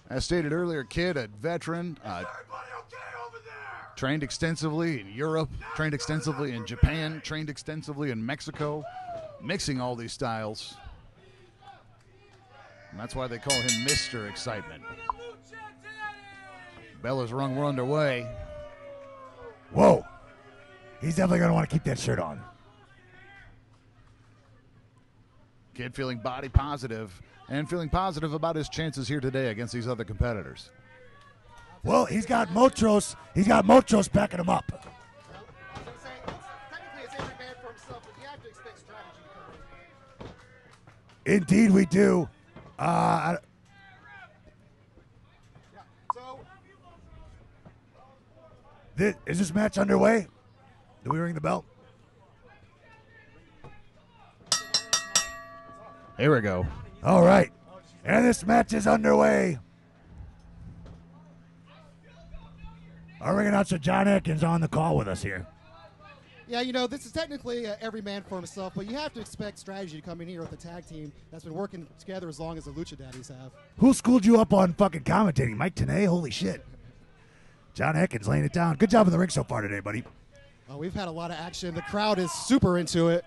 As stated earlier, Kidd, a veteran, uh, trained extensively in Europe, trained extensively in Japan, trained extensively in Mexico, mixing all these styles. And that's why they call him Mr. Excitement. Bella's rung, we're underway. Whoa. He's definitely going to want to keep that shirt on. Kidd feeling body positive and feeling positive about his chances here today against these other competitors. Well, he's got Motros. He's got Motros backing him up. Indeed, we do. Uh, is this match underway? Do we ring the bell? Here we go. All right. And this match is underway. Our ring announcer John Atkins on the call with us here. Yeah, you know, this is technically uh, every man for himself, but you have to expect strategy to come in here with a tag team that's been working together as long as the Lucha Daddies have. Who schooled you up on fucking commentating? Mike Tenay? Holy shit. John Atkins laying it down. Good job in the ring so far today, buddy. Uh, we've had a lot of action. The crowd is super into it.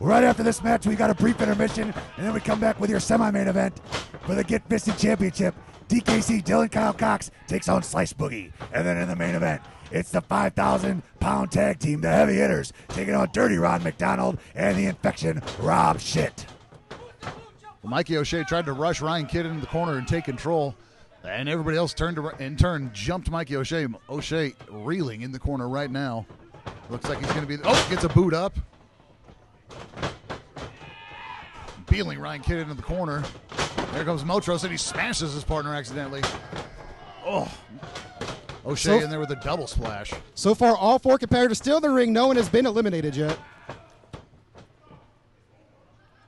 Right after this match, we got a brief intermission, and then we come back with your semi-main event for the Get Fisted Championship. DKC Dylan Kyle Cox takes on Slice Boogie, and then in the main event, it's the 5,000 pound tag team, the Heavy Hitters, taking on Dirty Ron McDonald and the Infection Rob Shit. Well, Mikey O'Shea tried to rush Ryan Kidd into the corner and take control, and everybody else turned to, in turn jumped Mikey O'Shea. O'Shea reeling in the corner right now. Looks like he's going to be. Oh, gets a boot up. Peeling Ryan Kidd into the corner. There comes Motros, and he smashes his partner accidentally. Oh. O'Shea So- in there with a double splash. So far, all four competitors still in the ring. No one has been eliminated yet.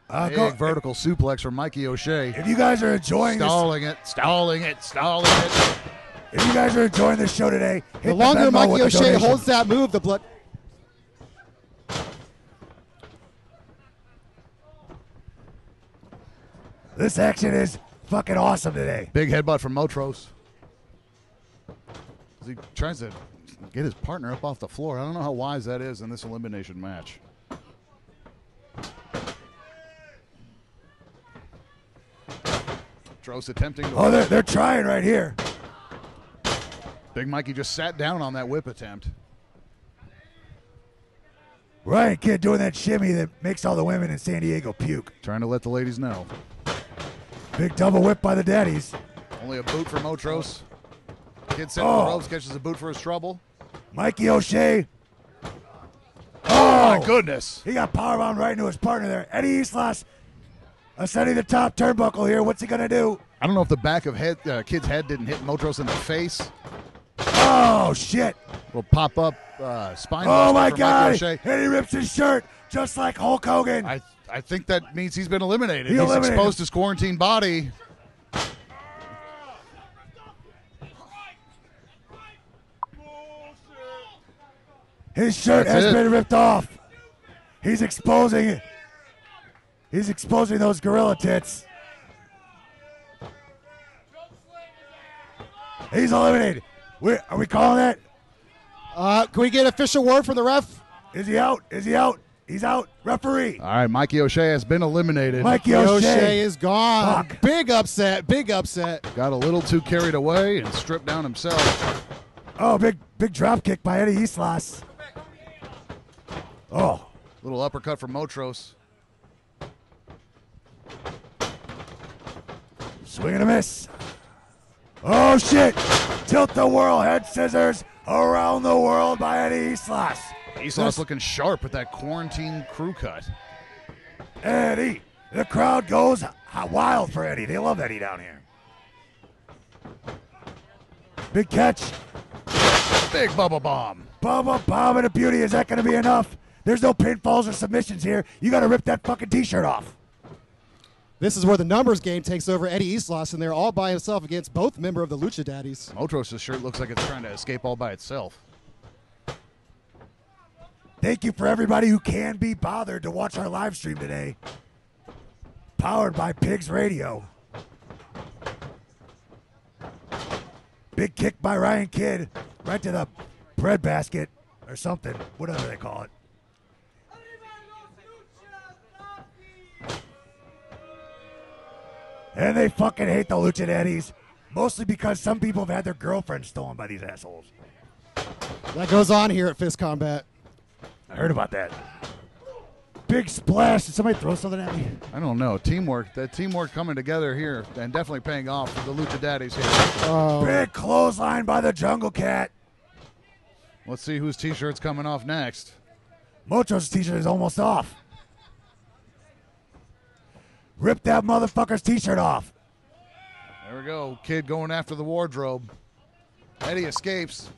Uh, Big go- vertical suplex from Mikey O'Shea. If you guys are enjoying this- stalling it, stalling it, stalling it. If you guys are enjoying this show today, hit The longer Venmo Mikey with the O'Shea holds that move, the blood. This action is fucking awesome today. Big headbutt from Motros. He tries to get his partner up off the floor. I don't know how wise that is in this elimination match. Motros attempting to. Oh, they're, they're trying right here. Big Mikey just sat down on that whip attempt. Ryan Kidd doing that shimmy that makes all the women in San Diego puke. Trying to let the ladies know. Big double whip by the daddies. Only a boot for Motros. Kidd sent to Oh. the ropes, catches a boot for his trouble. Mikey O'Shea. Oh, my goodness. He got powerbound right into his partner there. Eddie Islas ascending the top turnbuckle here. What's he going to do? I don't know if the back of head, uh, Kidd's head didn't hit Motros in the face. Oh, shit. Will pop up uh, spine. Oh, my for Mikey God. O'Shea. And he rips his shirt just like Hulk Hogan. I I think that means he's been eliminated. He he's eliminated exposed his quarantine body. His shirt That's has it. been ripped off. He's exposing it. He's exposing those gorilla tits. He's eliminated. we are we calling that? Uh, can we get official word from the ref? Is he out? Is he out? He's out. Referee. All right, Mikey O'Shea has been eliminated. Mikey O'Shea, O'Shea. is gone. Fuck. Big upset. Big upset. Got a little too carried away and stripped down himself. Oh, big big drop kick by Eddie Islas. Oh, Little uppercut from Motros. swing and a miss. Oh shit! Tilt the world head scissors around the world by Eddie Islas. Islas looking sharp with that quarantine crew cut. Eddie. The crowd goes wild for Eddie. They love Eddie down here. Big catch. Big bubble bomb. Bubble Bomb and a beauty. Is that going to be enough? There's no pinfalls or submissions here. You got to rip that fucking t-shirt off. This is where the numbers game takes over Eddie Islas, and they're all by himself against both member of the Lucha Daddies. Motros' shirt looks like it's trying to escape all by itself. Thank you for everybody who can be bothered to watch our live stream today. Powered by Pigz Radio. Big kick by Ryan Kidd right to the bread basket or something, whatever they call it. And they fucking hate the Lucha Daddies, mostly because some people have had their girlfriends stolen by these assholes. That goes on here at Fist Combat. I heard about that. Big splash. Did somebody throw something at me? I don't know. Teamwork. That teamwork coming together here and definitely paying off for the Lucha Daddies here. Oh. Big clothesline by the Jungle Cat. Let's see whose t-shirt's coming off next. Motros' t-shirt is almost off. Rip that motherfucker's t-shirt off. There we go. Kidd going after the wardrobe. Eddie escapes.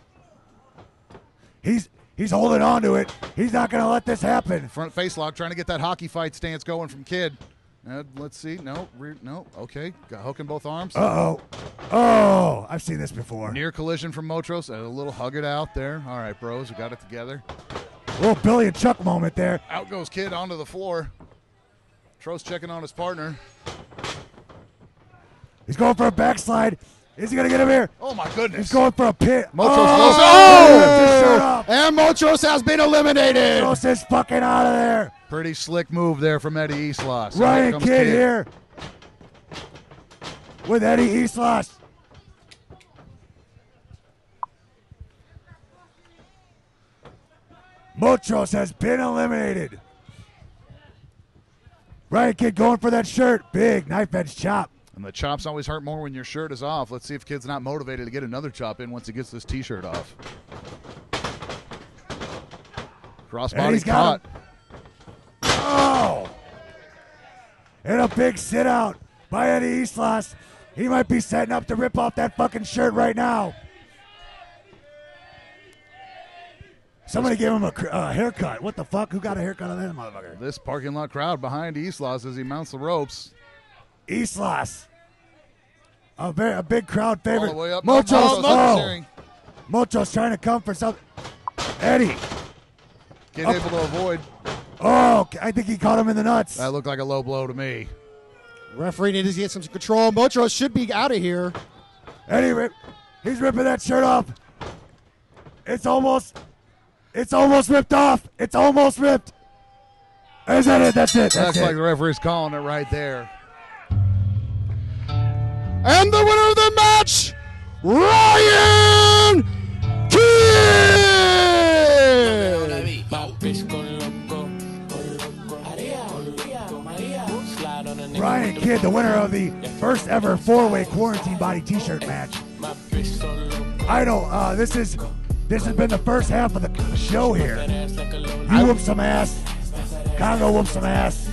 He's he's holding on to it. He's not gonna let this happen. Front face lock, trying to get that hockey fight stance going from Kidd. Uh, let's see. No, no. Okay, got hook in both arms. Uh oh. Oh, I've seen this before. Near collision from Motros. A little hug it out there. All right, bros, we got it together. Little Billy and Chuck moment there. Out goes Kidd onto the floor. Tros checking on his partner. He's going for a backslide. Is he gonna get him here? Oh my goodness. He's going for a pit. Motros oh, goes- ripped his oh! shirt off. And Motros has been eliminated. Motros is fucking out of there. Pretty slick move there from Eddie. Here Ryan Kidd here with Eddie Islas. Motros has been eliminated. Ryan Kidd going for that shirt. Big knife edge chop. And the chops always hurt more when your shirt is off. Let's see if Kidd's not motivated to get another chop in once he gets this T-shirt off. Crossbody he's caught. him. Oh! And a big sit out by Eddie Islas. He might be setting up to rip off that fucking shirt right now. Somebody give him a uh, haircut. What the fuck? Who got a haircut on that motherfucker? This parking lot crowd behind Islas as he mounts the ropes. Islas. A, very, a big crowd favorite. All the way up. Motros', Motros' oh. Motros' trying to come for something. Eddie. Kidd Up. able to avoid. Oh, I think he caught him in the nuts. That looked like a low blow to me. Referee needs to get some control. Mocho should be out of here. Eddie, rip, he's ripping that shirt off. It's almost, it's almost ripped off. It's almost ripped. Is that it? That's it. That's Looks it. like the referee's calling it right there. And the winner of the match, Ryan Kidd. Ryan Kidd, the winner of the first ever four-way quarantine body T-shirt match. Idol, uh, this is this has been the first half of the show here. You whoop some ass. Congo whoop some ass.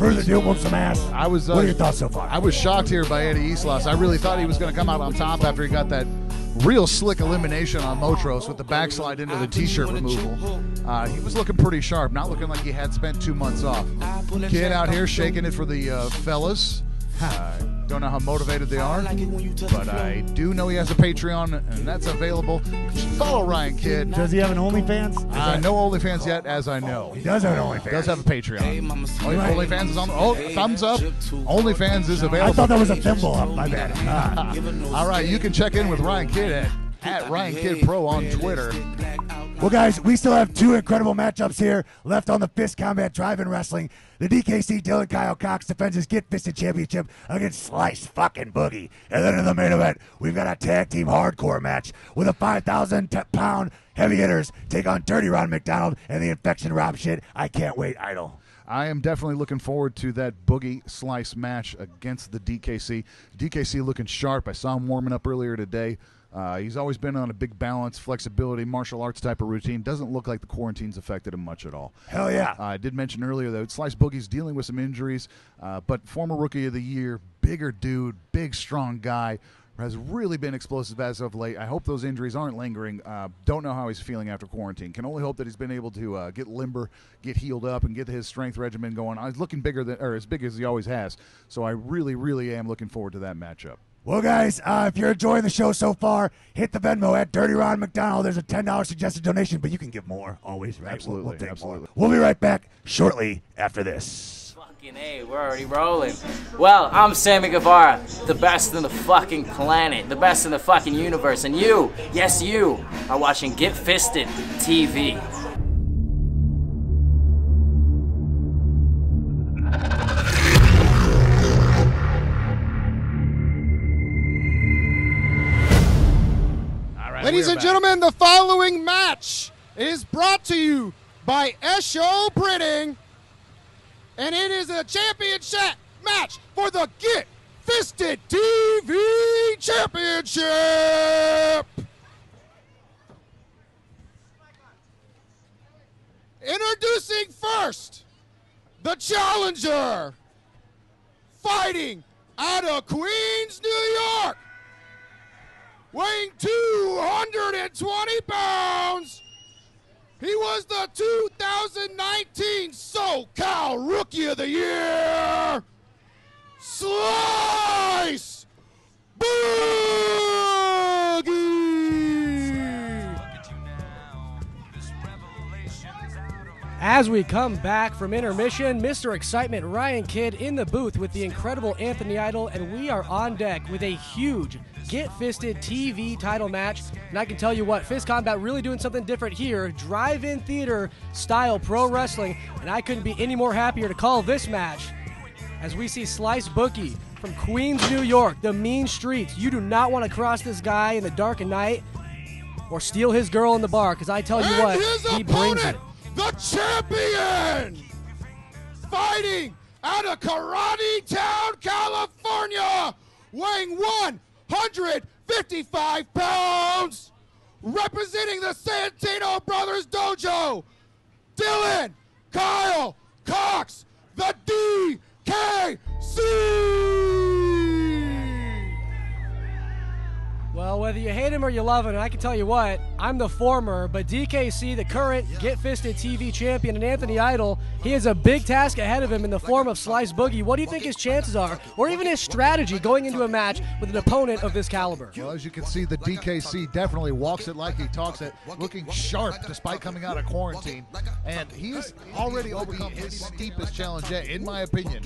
Further Duke whoop some ass. I was. Uh, what are your thoughts so far? I was shocked here by Eddie Islas. I really thought he was going to come out on top after he got that real slick elimination on Motros with the backslide into the T-shirt removal. Uh, he was looking pretty sharp, not looking like he had spent two months off. Kidd out here shaking it for the uh, fellas. Don't know how motivated they are, but I do know he has a Patreon, and that's available. You should follow Ryan Kidd. Does he have an OnlyFans? Is Uh, that- no OnlyFans yet, as I know. He does have an OnlyFans. Does have a Patreon. Oh, Right. OnlyFans is on. Oh, thumbs up. OnlyFans is available. I thought that was a thimble up. My bad. Ah. All right, you can check in with Ryan Kidd at, at Ryan Kidd Pro on Twitter. Well, guys, we still have two incredible matchups here left on the Fist Combat Drive-In Wrestling. The DKC Dylan Kyle Cox defends his Get Fisted Championship against Slice fucking Boogie. And then in the main event, we've got a tag team hardcore match with a 5,000 pound heavy hitters take on Dirty Ron McDonald and the Infection Rob shit. I can't wait, Idol. I am definitely looking forward to that boogie slice match against the DKC. DKC looking sharp. I saw him warming up earlier today. Uh, he's always been on a big balance, flexibility, martial arts type of routine. Doesn't look like the quarantine's affected him much at all. Hell yeah. Uh, I did mention earlier though, Slice Boogie's dealing with some injuries, uh, but former Rookie of the Year, bigger dude, big strong guy, has really been explosive as of late. I hope those injuries aren't lingering. Uh, don't know how he's feeling after quarantine. Can only hope that he's been able to uh, get limber, get healed up, and get his strength regimen going. He's looking bigger than, or as big as he always has. So I really, really am looking forward to that matchup. Well, guys, uh, if you're enjoying the show so far, hit the Venmo at Dirty Ron McDonald. There's a $10 suggested donation, but you can give more always, right? We'll- we'll take absolutely. more. We'll be right back shortly after this. Fucking A, we're already rolling. Well, I'm Sammy Guevara, the best in the fucking planet, the best in the fucking universe, and you, yes, you, are watching Get Fisted TV. Ladies and gentlemen, the following match is brought to you by Esho Printing, and it is a championship match for the Get Fisted TV Championship. Introducing first the challenger, fighting out of Queens, New York weighing 220 pounds. He was the 2019 SoCal Rookie of the Year. Slice Boogie. As we come back from intermission, Mr. Excitement Ryan Kidd in the booth with the incredible Anthony Idol, and we are on deck with a huge Get Fisted TV title match. And I can tell you what, Fist Combat really doing something different here, drive-in theater style pro wrestling, and I couldn't be any more happier to call this match as we see Slice Boogie from Queens, New York, the mean streets. You do not want to cross this guy in the dark of night or steal his girl in the bar, because I tell you And what, he brings it. The champion, fighting out of Karate Town, California, weighing 155 pounds, representing the Santino Brothers Dojo, Dylan Kyle Cox, the DKC. Well, whether you hate him or you love him, I can tell you what, I'm the former, but DKC, the current Get Fisted TV champion, and Anthony Idol, he has a big task ahead of him in the form of Slice Boogie. What do you think his chances are, or even his strategy going into a match with an opponent of this caliber? Well, as you can see, the DKC definitely walks it like he talks it, looking sharp despite coming out of quarantine. And he's already overcome his steepest challenge yet, in my opinion.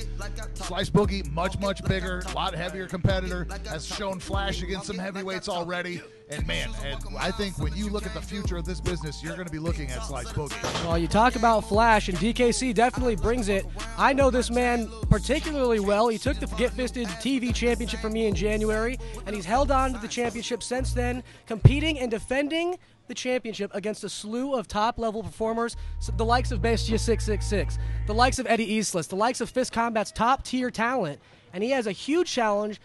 Slice Boogie, much, much bigger, a lot heavier competitor, has shown flash against some heavyweights already. And man, and I think when you look at the future of this business, you're going to be looking at Slice Boogie. Well, you talk about Flash, and DKC definitely brings it. I know this man particularly well. He took the Get Fisted TV championship from me in January, and he's held on to the championship since then, competing and defending the championship against a slew of top level performers, the likes of Bestia 666, the likes of Eddie Islas, the likes of Fist Combat's top tier talent. And he has a huge challenge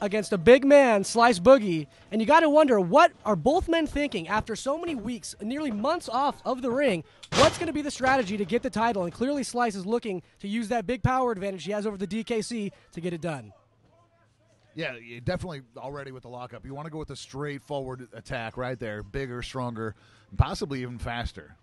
against a big man, Slice Boogie, and you got to wonder what are both men thinking after so many weeks, nearly months off of the ring? What's going to be the strategy to get the title? And clearly, Slice is looking to use that big power advantage he has over the DKC to get it done. Yeah, you definitely already with the lockup. You want to go with a straightforward attack right there, bigger, stronger, possibly even faster.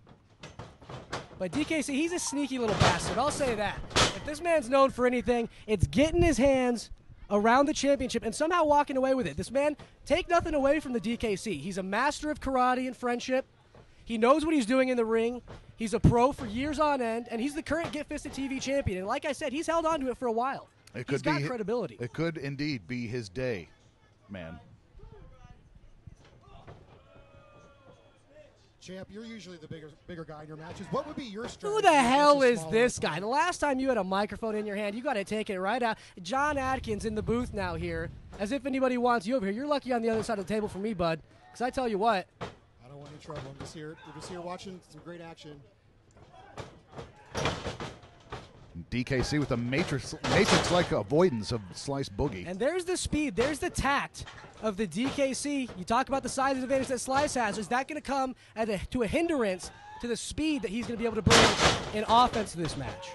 But DKC, he's a sneaky little bastard. I'll say that. If this man's known for anything, it's getting his hands around the championship and somehow walking away with it. This man, take nothing away from the DKC. He's a master of karate and friendship. He knows what he's doing in the ring. He's a pro for years on end, and he's the current Get Fisted TV champion. And like I said, he's held on to it for a while. It He's could got be credibility. It could indeed be his day, man. Champ, you're usually the bigger bigger guy in your matches. What would be your strategy? Who the hell is this guy? The last time you had a microphone in your hand, you got to take it right out. John Atkins in the booth now here, as if anybody wants you over here. You're lucky on the other side of the table for me, bud. Because I tell you what, I don't want any trouble. I'm just here. We're just here watching some great action. DKC with a matrix matrix like avoidance of Slice Boogie. and there's the speed, there's the tact of the DKC. You talk about the size advantage that Slice has. Is that going to come at a, to a hindrance to the speed that he's going to be able to bring in offense to this match?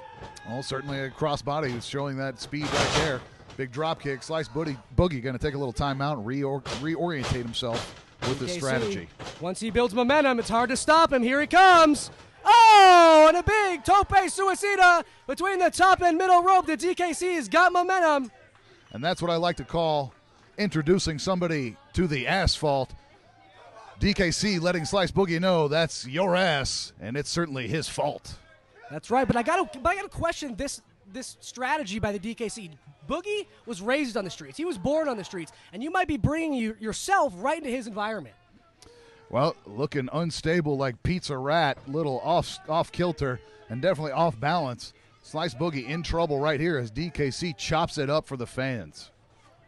Well, certainly a crossbody is showing that speed right there. Big drop kick. Slice Boogie, Boogie going to take a little timeout and reor- reorientate himself with his strategy. Once he builds momentum, it's hard to stop him. Here he comes. Oh, and a big tope suicida between the top and middle rope. The DKC's got momentum. And that's what I like to call introducing somebody to the asphalt. DKC letting Slice Boogie know that's your ass, and it's certainly his fault. That's right, but I got to, but I got to question this this strategy by the DKC. Boogie was raised on the streets. He was born on the streets, and you might be bringing you, yourself right into his environment. Well, looking unstable like Pizza Rat, little off off kilter, and definitely off balance. Slice Boogie in trouble right here as DKC chops it up for the fans.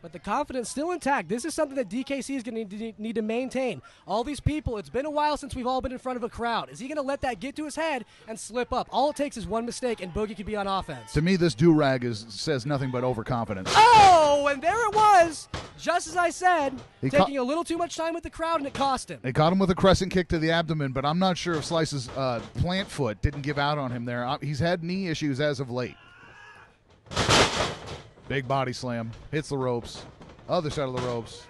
But the confidence still intact. This is something that DKC is going to need to maintain. All these people, it's been a while since we've all been in front of a crowd. Is he going to let that get to his head and slip up? All it takes is one mistake, and Boogie could be on offense. To me, this do rag is says nothing but overconfidence. Oh, and there it was, just as I said, He ca- taking a little too much time with the crowd, and it cost him. They caught him with a crescent kick to the abdomen, but I'm not sure if Slice's uh, plant foot didn't give out on him there. Uh, He's had knee issues as of late. Big body slam, hits the ropes, other side of the ropes.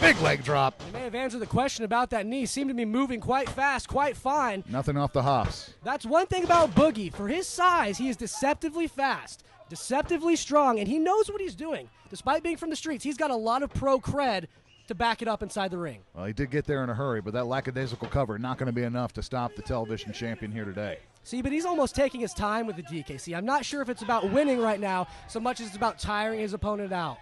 Big leg drop. You may have answered the question about that knee. Seemed to be moving quite fast, quite fine. Nothing off the hops. That's one thing about Boogie. For his size, he is deceptively fast, deceptively strong, and he knows what he's doing. Despite being from the streets, he's got a lot of pro cred to back it up inside the ring. Well, he did get there in a hurry, but that lackadaisical cover not going to be enough to stop the television champion here today. See, but he's almost taking his time with the DKC. I'm not sure if it's about winning right now so much as it's about tiring his opponent out.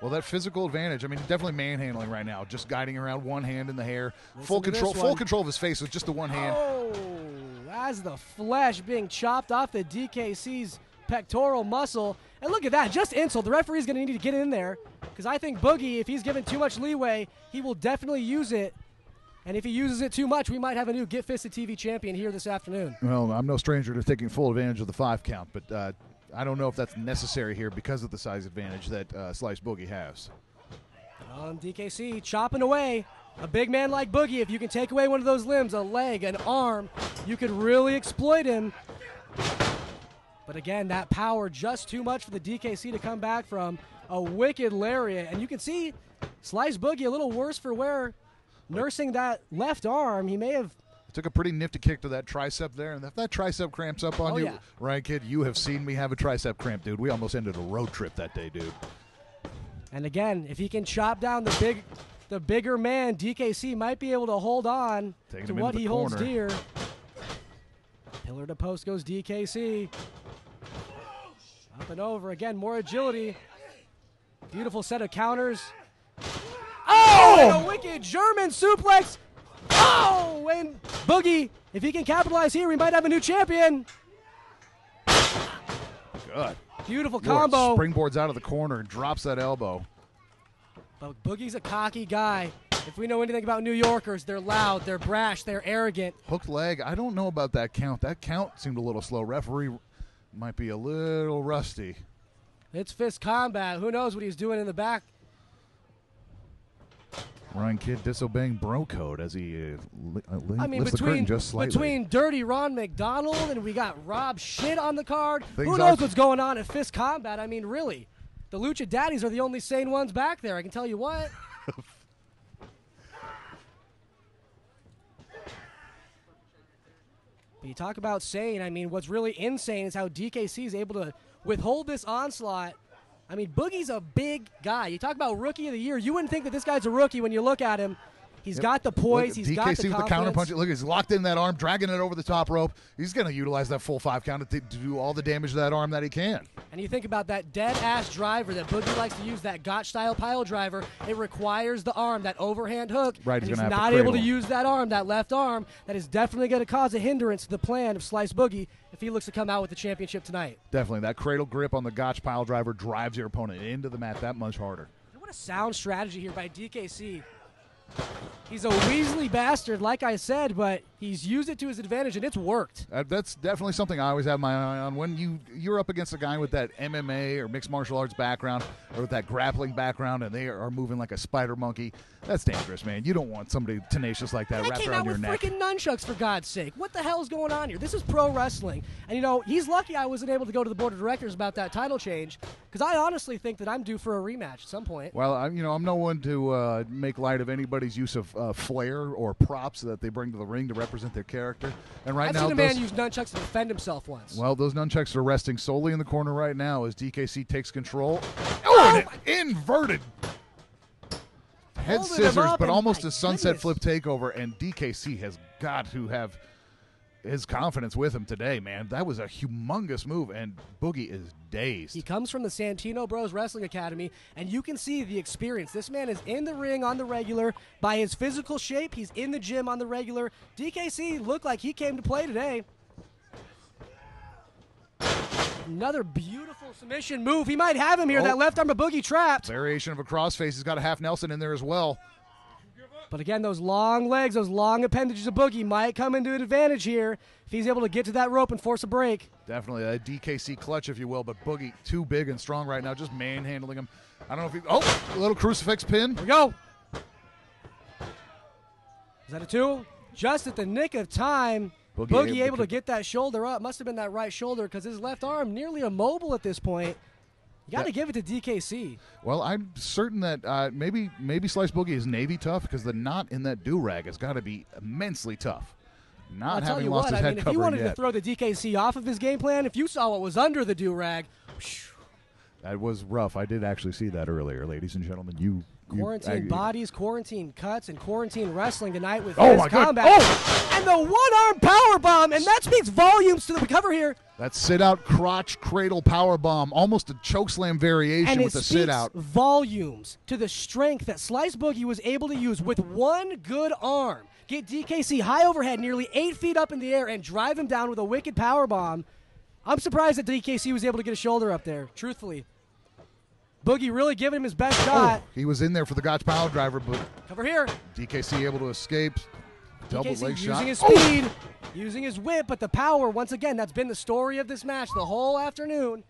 Well, that physical advantage. I mean, definitely manhandling right now, just guiding around one hand in the hair, full control, full control of his face with just the one hand. Oh, as the flesh being chopped off the DKC's pectoral muscle. And look at that, just insult. The referee's going to need to get in there because I think Boogie, if he's given too much leeway, he will definitely use it And if he uses it too much, we might have a new Get Fisted TV champion here this afternoon. Well, I'm no stranger to taking full advantage of the five count, but uh, I don't know if that's necessary here because of the size advantage that uh, Slice Boogie has. On DKC, chopping away. A big man like Boogie, if you can take away one of those limbs, a leg, an arm, you could really exploit him. But again, that power just too much for the DKC to come back from a wicked lariat. And you can see Slice Boogie a little worse for wear, nursing that left arm. He may have Took a pretty nifty kick to that tricep there, and if that tricep cramps up on Oh, you, yeah. Ryan Kidd, you have seen me have a tricep cramp, dude. We almost ended a road trip that day, dude. And again, if he can chop down the big, the bigger man, DKC might be able to hold on Taking to what he holds corner. dear. Pillar to post goes DKC. Up and over again, more agility. Beautiful set of counters. Oh, and a wicked German suplex. Oh, and Boogie, if he can capitalize here, we might have a new champion. Good. Beautiful Lord combo. springboards out of the corner and drops that elbow. But Boogie's a cocky guy. If we know anything about New Yorkers, they're loud, they're brash, they're arrogant. Hooked leg. I don't know about that count. That count seemed a little slow. Referee might be a little rusty. It's fist combat. Who knows what he's doing in the back? Ryan Kidd disobeying bro code as he uh, li- uh, li- I mean, lifts the curtain just slightly. between Dirty Ron McDonald and we got Rob Shit on the card. Things Who are- knows what's going on at Fist Combat? I mean, really, the Lucha Daddies are the only sane ones back there. I can tell you what. But you talk about sane. I mean, what's really insane is how DKC is able to withhold this onslaught. I mean, Boogie's a big guy. You talk about rookie of the year. You wouldn't think that this guy's a rookie when you look at him. He's Yep. got the poise. Look, He's DKC got the with the counter confidence. Look, he's locked in that arm, dragging it over the top rope. He's going to utilize that full five count to, to do all the damage to that arm that he can. And you think about that dead ass driver that Boogie likes to use, that Gotch style pile driver. It requires the arm, that overhand hook. Right, he's he's have to not able to use that arm, that left arm. That is definitely going to cause a hindrance to the plan of Slice Boogie if he looks to come out with the championship tonight. Definitely. That cradle grip on the Gotch pile driver drives your opponent into the mat that much harder. What a sound strategy here by DKC. He's a Weasley bastard, like I said, but he's used it to his advantage, and it's worked. Uh, that's definitely something I always have my eye on. When you you're up against a guy with that MMA or mixed martial arts background or with that grappling background, and they are moving like a spider monkey, that's dangerous, man. You don't want somebody tenacious like that I wrapped came around out your with neck. freaking nunchucks for God's sake. What the hell is going on here? This is pro wrestling, and you know he's lucky I wasn't able to go to the board of directors about that title change because I honestly think that I'm due for a rematch at some point. Well, I'm you know, I'm no one to uh, make light of anybody's use of uh, flair or props that they bring to the ring to represent their character. And right I've now, seen a man those- use nunchucks to defend himself once. well, those nunchucks are resting solely in the corner right now as DKC takes control. Oh, and an inverted head Holding scissors, but almost a sunset goodness. flip takeover. And DKC has got to have his confidence with him today, man. That was a humongous move, and Boogie is dazed. He comes from the Santino Bros Wrestling Academy, and you can see the experience. This man is in the ring on the regular. By his physical shape, he's in the gym on the regular. DKC looked like he came to play today. Another beautiful submission move. He might have him here. Oh. That left arm of Boogie trapped. Variation of a crossface. He's got a half Nelson in there as well. But again, those long legs, those long appendages of Boogie might come into an advantage here if he's able to get to that rope and force a break. Definitely a DKC clutch, if you will, but Boogie too big and strong right now, just manhandling him. I don't know if he. Oh, a little crucifix pin. Here we go. Is that a two? Just at the nick of time. Boogie Boogie, able able, to to get that shoulder up. Must have been that right shoulder because his left arm nearly immobile at this point. You got to give it to DKC. Well, I'm certain that uh, maybe maybe Slice Boogie is Navy tough because the knot in that do rag has got to be immensely tough. Not I'll tell having you lost what, his I head mean, if he covering wanted yet. to throw the DKC off of his game plan, if you saw what was under the do rag, that was rough. I did actually see that earlier, ladies and gentlemen. You, you quarantine I- bodies, quarantine cuts, and quarantine wrestling tonight with Oh my God. combat. Oh! And the one-arm power bomb, and that speaks volumes to the recover here. That sit out crotch cradle power bomb, almost a chokeslam variation and with it the speaks sit out. volumes to the strength that Slice Boogie was able to use with one good arm. Get DKC high overhead, nearly eight feet up in the air, and drive him down with a wicked power bomb. I'm surprised that DKC was able to get a shoulder up there. Truthfully, Boogie really giving him his best oh, shot. He was in there for the Gotch power driver, but Cover here. DKC able to escape. Double DKC leg using shot. his Oh! speed, using his whip, but the power, once again, that's been the story of this match the whole afternoon.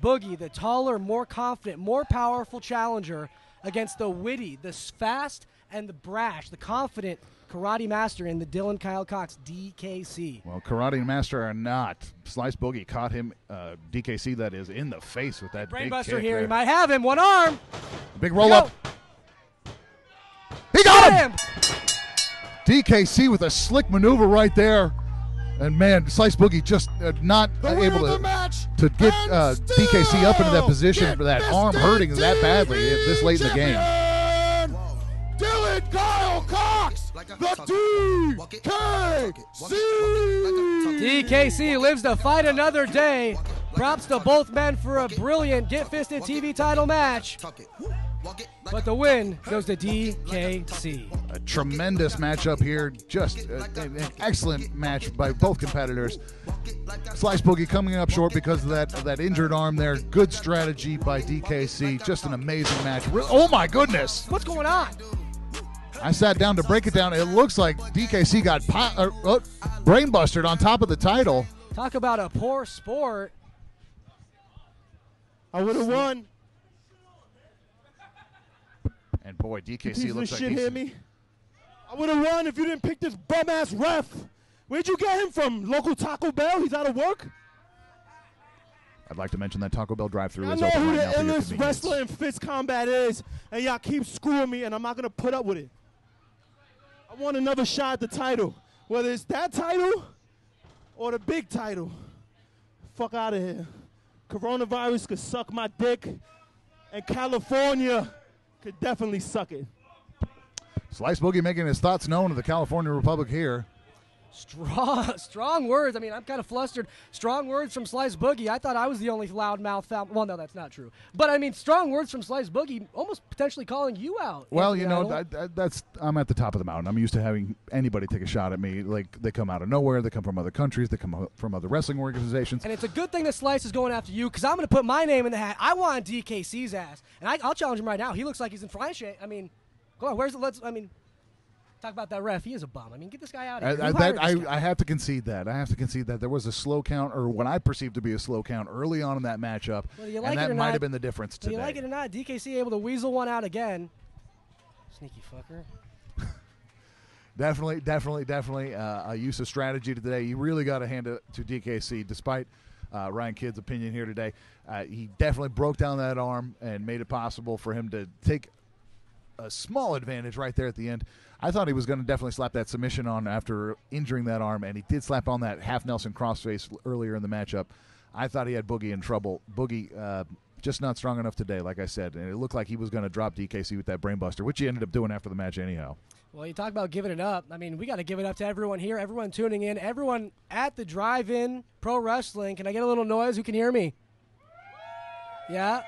Boogie, the taller, more confident, more powerful challenger against the witty, the fast, and the brash, the confident karate master in the Dylan Kyle Cox DKC. Well, Karate Master or not, Slice Boogie caught him, uh, DKC that is, in the face with that big Brainbuster kick here. He might have him. One arm. Big roll up. He got him! Bam! DKC with a slick maneuver right there. And man, Slice Boogie just uh, not uh, able to, match to get uh, DKC up into that position for that arm hurting that badly this late in the game. The DKC. DKC lives to fight another day. Props to both men for a brilliant Get Fisted TV title match. But the win goes to DKC. A tremendous matchup here. Just an an excellent match by both competitors. Slice Boogie coming up short because of that that injured arm there. Good strategy by DKC. Just an amazing match. Oh my goodness! What's going on? I sat down to break it down. It looks like DKC got po- uh, uh, brainbustered on top of the title. Talk about a poor sport. I would have won. And boy, You DKC piece of looks like shit he's, hear me? I would have won if you didn't pick this bum ass ref. Where'd you get him from? Local Taco Bell? He's out of work? I'd like to mention that Taco Bell drive-through I is know open who right the now for your illest convenience. wrestler in fist combat is, and y'all keep screwing me, and I'm not gonna put up with it. I want another shot at the title, whether it's that title or the big title. Fuck out of here. Coronavirus could suck my dick, and California could definitely suck it. Slice Boogie making his thoughts known to the California Republic here. Strong, strong words. I mean, I'm kind of flustered. Strong words from Slice Boogie. I thought I was the only loudmouth. Foul. Well, no, that's not true. But I mean, strong words from Slice Boogie, almost potentially calling you out. Well, you know, Idol. that, that- that's I'm at the top of the mountain. I'm used to having anybody take a shot at me. Like they come out of nowhere. They come from other countries. They come from other wrestling organizations. And it's a good thing that Slice is going after you because I'm going to put my name in the hat. I want DKC's ass, and I, I'll challenge him right now. He looks like he's in fine shape. I mean, go on. Where's the? Let's. I mean, talk about that ref. He is a bum. I mean, get this guy out of here. I, Who that, I. I have to concede that. I have to concede that there was a slow count, or what I perceived to be a slow count early on in that matchup, you like and that might not- have been the difference today. you like it or not, DKC able to weasel one out again. Sneaky fucker. Definitely, definitely, definitely uh, a use of strategy today. You really got to hand it to DKC, despite uh, Ryan Kidd's opinion here today. Uh, he definitely broke down that arm and made it possible for him to take a small advantage right there at the end. I thought he was going to definitely slap that submission on after injuring that arm, and he did slap on that half Nelson crossface earlier in the matchup. I thought he had Boogie in trouble. Boogie uh, just not strong enough today, like I said, and it looked like he was going to drop DKC with that brainbuster, which he ended up doing after the match anyhow. Well, you talk about giving it up. I mean, we got to give it up to everyone here, everyone tuning in, everyone at the drive-in pro wrestling. Can I get a little noise? Who can hear me? Yeah.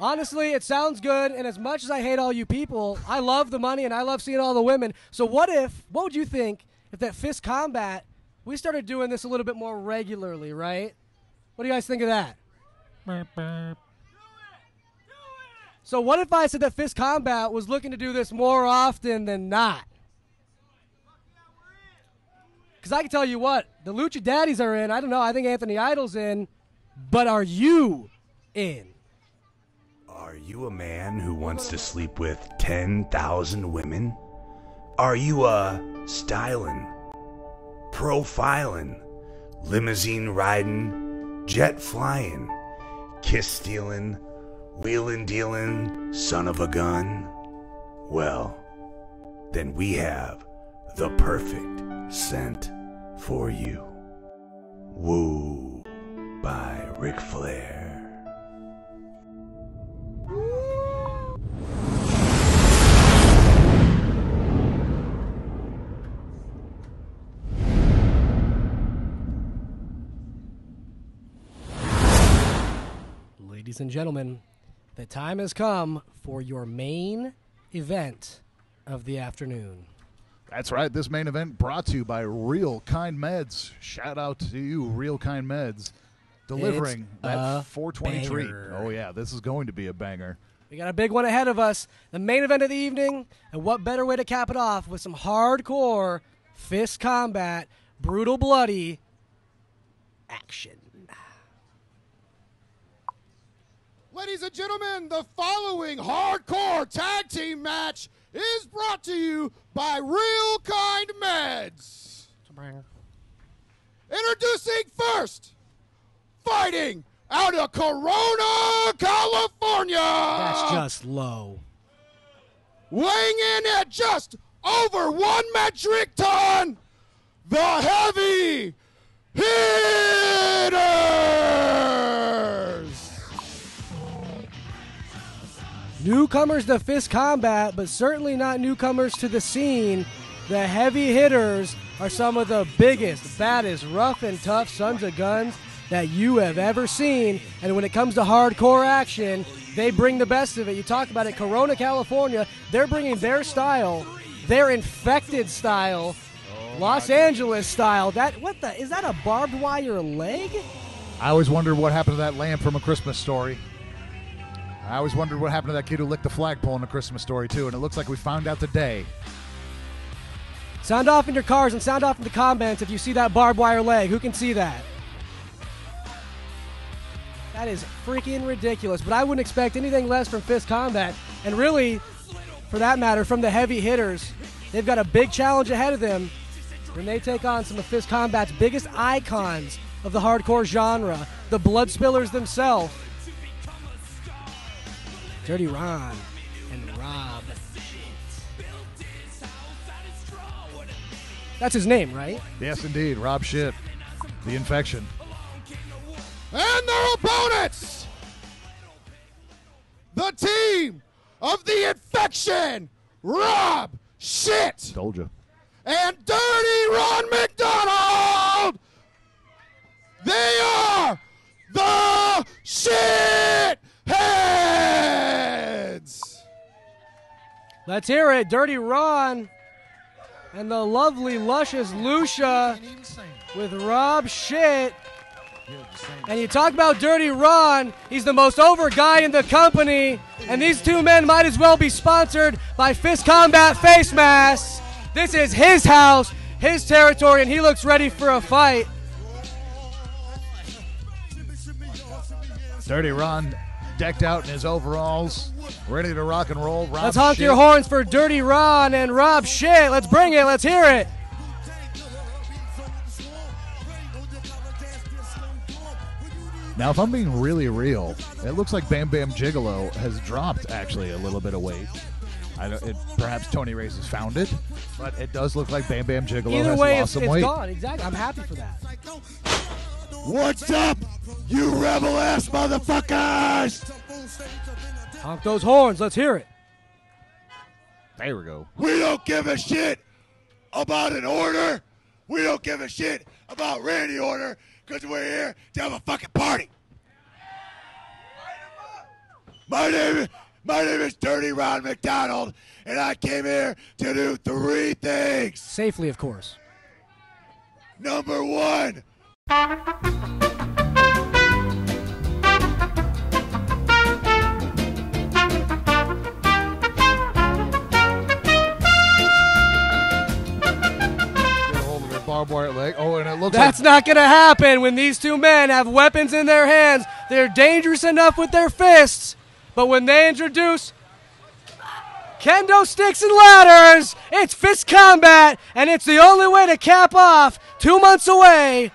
Honestly, it sounds good, and as much as I hate all you people, I love the money and I love seeing all the women. So, what if? What would you think if that fist combat? We started doing this a little bit more regularly, right? What do you guys think of that? So what if I said that Fist Combat was looking to do this more often than not? Because I can tell you what, the Lucha Daddies are in. I don't know. I think Anthony Idol's in. But are you in? Are you a man who wants to sleep with 10,000 women? Are you uh, a styling, profiling, limousine riding, jet flying, kiss stealing, wheeling dealing son of a gun? Well, then we have the perfect scent for you. Woo by Ric Flair. Ladies and gentlemen, the time has come for your main event of the afternoon. That's right. This main event brought to you by Real Kind Meds. Shout out to you, Real Kind Meds. delivering It's that a 420 treat. banger. Oh yeah, this is going to be a banger. We got a big one ahead of us. The main event of the evening, and what better way to cap it off with some hardcore fist combat, brutal, bloody action. Ladies and gentlemen, the following hardcore tag team match is brought to you by Real Kind Meds. Introducing first, fighting out of Corona, California. That's just low. weighing in at just over one metric ton, the heavy hitters. Newcomers to fist combat, but certainly not newcomers to the scene. The heavy hitters are some of the biggest, baddest, rough and tough sons of guns that you have ever seen. And when it comes to hardcore action, they bring the best of it. You talk about it, Corona, California, they're bringing their style, their infected style, Los Angeles style. That what the is that a barbed wire leg? I always wonder what happened to that lamb from A Christmas Story. I always wondered what happened to that kid who licked the flagpole in A Christmas Story too, and it looks like we found out today. Sound off in your cars and sound off in the comments if you see that barbed wire leg. Who can see that? That is freaking ridiculous. But I wouldn't expect anything less from Fist Combat. And really, for that matter, from the heavy hitters. They've got a big challenge ahead of them when they take on some of Fist Combat's biggest icons of the hardcore genre, the Blood Spillers themselves. Dirty Ron and Rob. That's his name, right? Yes, indeed, Rob Shit, the infection. and their opponents. The team of the infection, Rob Shit Told you. and Dirty Ron McDonald. They are the shit heads. Let's hear it. Dirty Ron and the lovely, luscious Lucia with Rob Shit. And you talk about Dirty Ron, he's the most over guy in the company. And these two men might as well be sponsored by Fist Combat Face Masks. This is his house, his territory, and he looks ready for a fight. Dirty Ron decked out in his overalls, ready to rock and roll. Rob Let's honk your horns for Dirty Ron and Rob Shit. Let's bring it. Let's hear it. Now, if I'm being really real, it looks like Bam Bam Gigolo has dropped actually a little bit of weight. I don't, it, perhaps Tony Reyes has found it, but it does look like Bam Bam Gigolo Either has way, lost it's, some it's weight. gone. Exactly. I'm happy for that. What's up, you rebel ass motherfuckers? Honk those horns. Let's hear it. There we go. We don't give a shit about an order. We don't give a shit about Randy Order because we're here to have a fucking party. My name, my name is Dirty Ron McDonald, and I came here to do three things. Safely, of course. Number one, Get a hold of their barbed wire leg. Oh, and it looks That's like not going to happen when these two men have weapons in their hands. They're dangerous enough with their fists, but when they introduce kendo sticks and ladders, it's fist combat, and it's the only way to cap off two months away.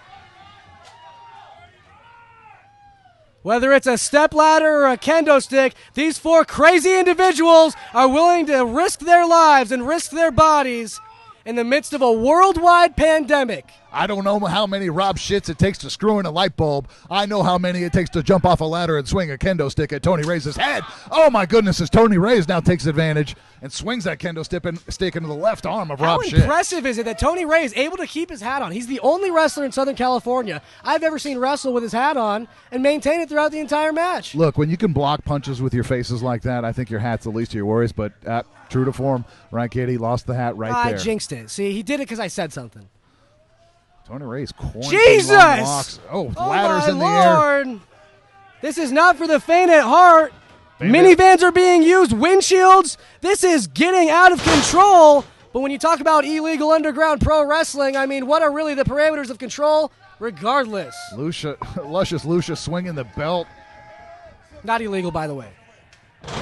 Whether it's a step ladder or a kendo stick, these four crazy individuals are willing to risk their lives and risk their bodies in the midst of a worldwide pandemic. I don't know how many Rob shits it takes to screw in a light bulb. I know how many it takes to jump off a ladder and swing a kendo stick at Tony Reyes' head. Oh my goodness, as Tony Reyes now takes advantage and swings that kendo stick, in, stick into the left arm of How Rob Shit. impressive is it that Tony Ray is able to keep his hat on? He's the only wrestler in Southern California I've ever seen wrestle with his hat on and maintain it throughout the entire match. Look, when you can block punches with your faces like that, I think your hat's the least of your worries. But uh, true to form, Ryan Katie lost the hat right ah, I there. jinxed it. See, he did it because I said something. Tony Reyes' quarantine Jesus! Oh, Oh ladders in the air. This is not for the faint at heart. Faint Minivans are being used, windshields. This is getting out of control. But when you talk about illegal underground pro wrestling, I mean, what are really the parameters of control? Regardless. Lucia, luscious Lucia swinging the belt. Not illegal, by the way.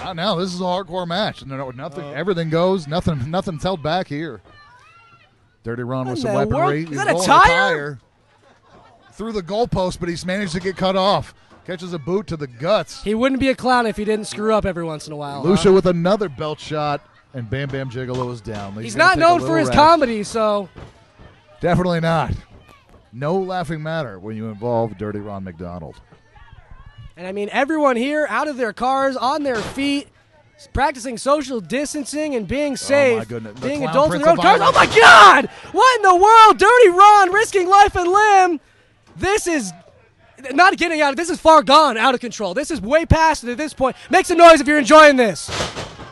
Not now. This is a hardcore match. No, nothing. Uh. everything goes. Nothing. Nothing's held back here. Dirty Ron with some weaponry. Is He's that a rolling tire? through the goalpost, but he's managed to get cut off. Catches a boot to the guts. He wouldn't be a clown if he didn't screw up every once in a while. huh? Lucia with another belt shot, and Bam Bam Gigolo is down. He's gonna not known for his rest. comedy, so Definitely not. No laughing matter when you involve Dirty Ron McDonald. And I mean, everyone here out of their cars, on their feet, practicing social distancing and being oh, safe, Oh, goodness. The being adults in their own cars. Oh my God! What in the world? Dirty Ron risking life and limb. This is not getting out. Of this is far gone, out of control. This is way past it at this point. Make some noise if you're enjoying this.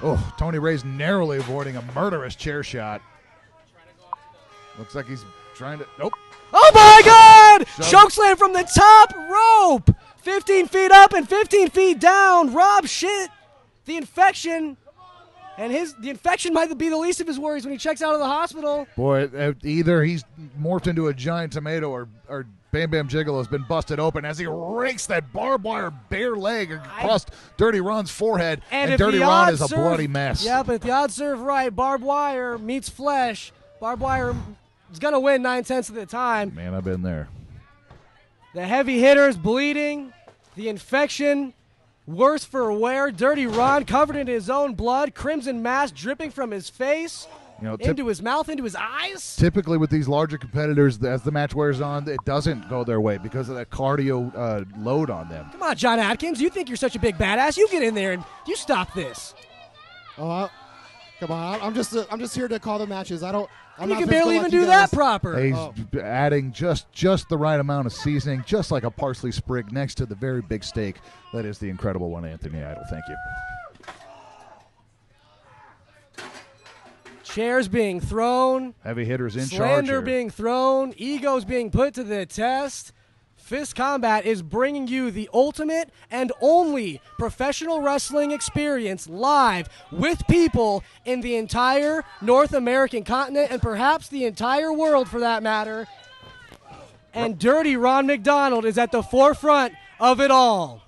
Oh, Tony Reyes narrowly avoiding a murderous chair shot. Looks like he's trying to. Nope. Oh my God! Chokeslam from the top rope. 15 feet up and 15 feet down. Rob shit. The infection. And his the infection might be the least of his worries when he checks out of the hospital. Boy, uh, either he's morphed into a giant tomato or, or Bam Bam Gigolo has been busted open as he rakes that barbed wire bare leg across Dirty Ron's forehead. And, if Dirty Ron is a serve- bloody mess. Yeah, but if the odds serve right, barbed wire meets flesh. Barbed wire is gonna win nine tenths of the time. Man, I've been there. The heavy hitters bleeding, the infection, worse for wear. Dirty Ron covered in his own blood, crimson mass dripping from his face You know, tip- into his mouth, into his eyes. Typically, with these larger competitors, as the match wears on, it doesn't go their way because of that cardio uh, load on them. Come on, John Atkins, you think you're such a big badass? You get in there and you stop this. Oh, I, come on! I'm just uh, I'm just here to call the matches. I don't. I'm You not can barely even you do that guys. proper. He's Oh. adding just just the right amount of seasoning, just like a parsley sprig next to the very big steak that is the incredible one, Anthony Idol. Thank you. Chairs being thrown, Heavy hitters in charge. slander being thrown, egos being put to the test. Fist Combat is bringing you the ultimate and only professional wrestling experience live with people in the entire North American continent and perhaps the entire world for that matter. And Dirty Ron McDonald is at the forefront of it all.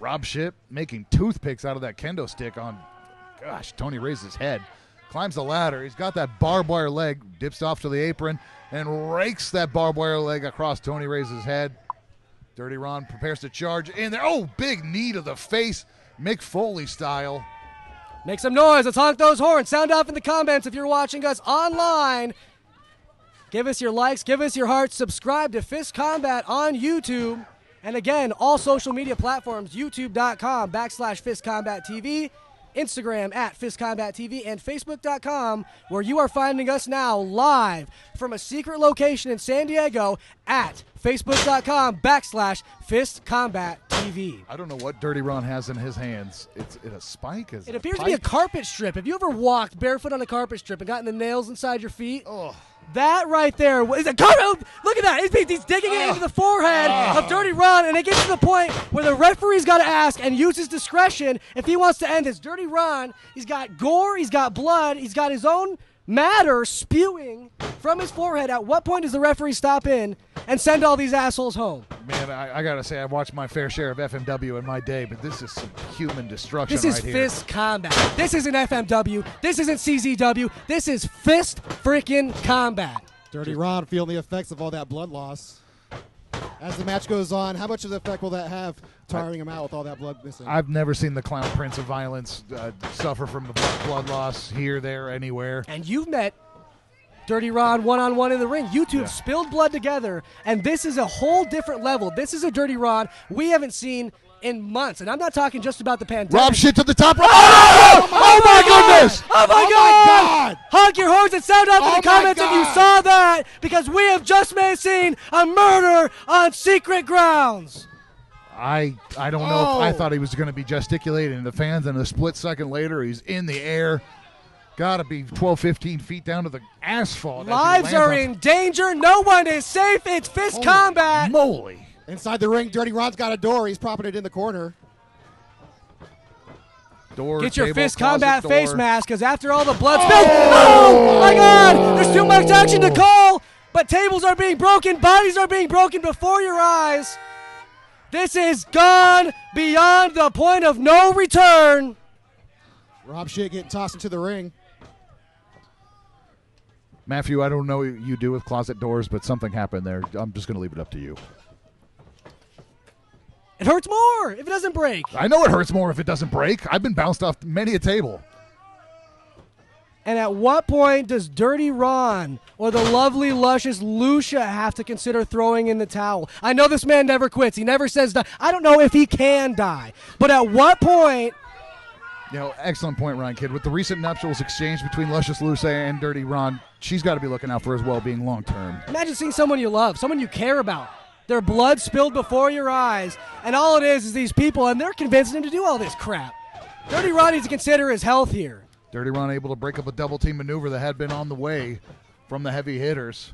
Rob Shit making toothpicks out of that kendo stick on, gosh, Tony raises his head, climbs the ladder. He's got that barbed wire leg, dips off to the apron, and rakes that barbed wire leg across Tony Reyes' head. Dirty Ron prepares to charge in there. Oh, big knee to the face, Mick Foley style. Make some noise. Let's honk those horns. Sound off in the comments if you're watching us online. Give us your likes, give us your hearts. Subscribe to Fist Combat on YouTube. And again, all social media platforms youtube.com backslash Fist Combat TV, Instagram at Fist Combat TV, and Facebook.com, where you are finding us now live from a secret location in San Diego at Facebook.com backslash Fist Combat TV. I don't know what Dirty Ron has in his hands. It's it a spike? Is It appears to be a carpet strip. Have you ever walked barefoot on a carpet strip and gotten the nails inside your feet? Oh. That right there is a. Look at that. He's, digging it into the forehead oh. of Dirty Ron, and it gets to the point where the referee's got to ask and use his discretion if he wants to end this. Dirty Ron, he's got gore, he's got blood, he's got his own matter spewing from his forehead. At what point does the referee stop in and send all these assholes home? Man, I, I gotta say, I've watched my fair share of FMW in my day, but this is some human destruction This is right here. fist combat. This isn't FMW. This isn't CZW. This is fist freaking combat. Dirty Ron feeling the effects of all that blood loss. As the match goes on, how much of the effect will that have, tiring him out with all that blood missing? I've never seen the clown prince of violence uh, suffer from blood, blood loss here, there, anywhere. And you've met Dirty Ron one on one in the ring. You two have spilled blood together, and this is a whole different level. This is a Dirty Ron we haven't seen in months. And I'm not talking just about the pandemic. Rob shit to the top. Oh, oh, Oh, oh my God! goodness! Oh my Oh God! my God! Honk your horns and sound off in Oh the comments if you saw that, because we have just may have seen a murder on secret grounds. I I don't know if I Oh. thought he was going to be gesticulating to the fans, and a split second later, he's in the air. got to be 12, 15 feet down to the asphalt. Lives are in danger. No one is safe. It's fist combat. Moly. Inside the ring, Dirty Ron's got a door. He's propping it in the corner. Door, Get your table, fist combat door. face mask, because after all the blood spilled, oh! oh my God! There's too much action to call. But tables are being broken, bodies are being broken before your eyes. This is gone beyond the point of no return. Rob Shit getting tossed into the ring. Matthew, I don't know what you do with closet doors, but something happened there. I'm just going to leave it up to you. It hurts more if it doesn't break. I know it hurts more if it doesn't break. I've been bounced off many a table. And at what point does Dirty Ron or the lovely, luscious Lucia have to consider throwing in the towel? I know this man never quits. He never says die. I don't know if he can die. But at what point You know, excellent point, Ryan Kidd. With the recent nuptials exchange between Luscious Lucia and Dirty Ron, she's got to be looking out for his well-being long term. Imagine seeing someone you love, someone you care about. Their blood spilled before your eyes, and all it is is these people, and they're convincing him to do all this crap. Dirty Ron needs to consider his health here. Dirty Ron able to break up a double team maneuver that had been on the way from the heavy hitters.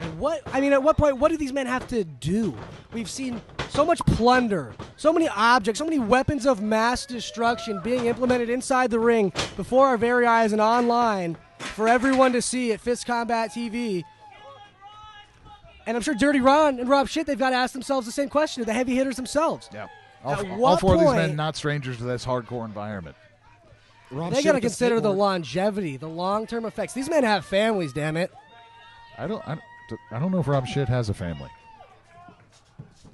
And what I mean, at what point? What do these men have to do? We've seen so much plunder, so many objects, so many weapons of mass destruction being implemented inside the ring before our very eyes and online for everyone to see at Fist Combat TV. And I'm sure Dirty Ron and Rob Shit, they've got to ask themselves the same question, the heavy hitters themselves. Yeah. All, At f- all what four of these men not strangers to this hardcore environment. Rob they got to consider the longevity, the long-term effects. These men have families, damn it. I don't, I don't, I don't know if Rob Shit has a family.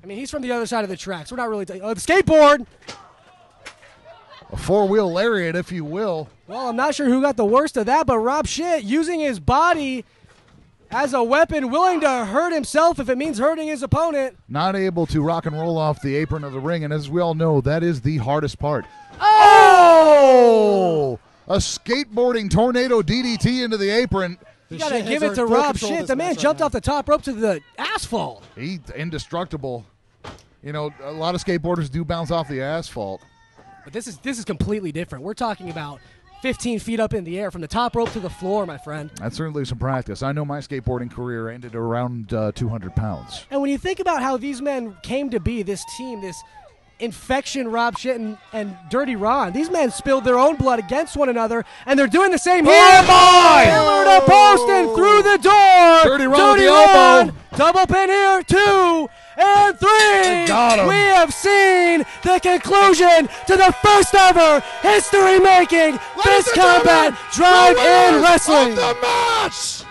I mean, he's from the other side of the tracks. We're not really. T- oh, the skateboard. A four-wheel lariat, if you will. Well, I'm not sure who got the worst of that, but Rob Shit using his body as a weapon, willing to hurt himself if it means hurting his opponent. Not able to rock and roll off the apron of the ring, and as we all know, that is the hardest part. Oh! oh! A skateboarding tornado DDT into the apron. You gotta give it to Rob Shit. The man jumped off the top rope to the asphalt. He indestructible. You know, a lot of skateboarders do bounce off the asphalt. But this is this is completely different. We're talking about 15 feet up in the air from the top rope to the floor, my friend. That's certainly some practice. I know my skateboarding career ended around uh, 200 pounds. And when you think about how these men came to be, this team, this infection, Rob Shit and, Dirty Ron, these men spilled their own blood against one another, and they're doing the same here. Oh, boy! Pillar to post and through the door. Dirty Ron the Ron. Double pin here, two and three. got him. We have seen the conclusion to the first ever history-making fist combat drive-in wrestling. Of the match,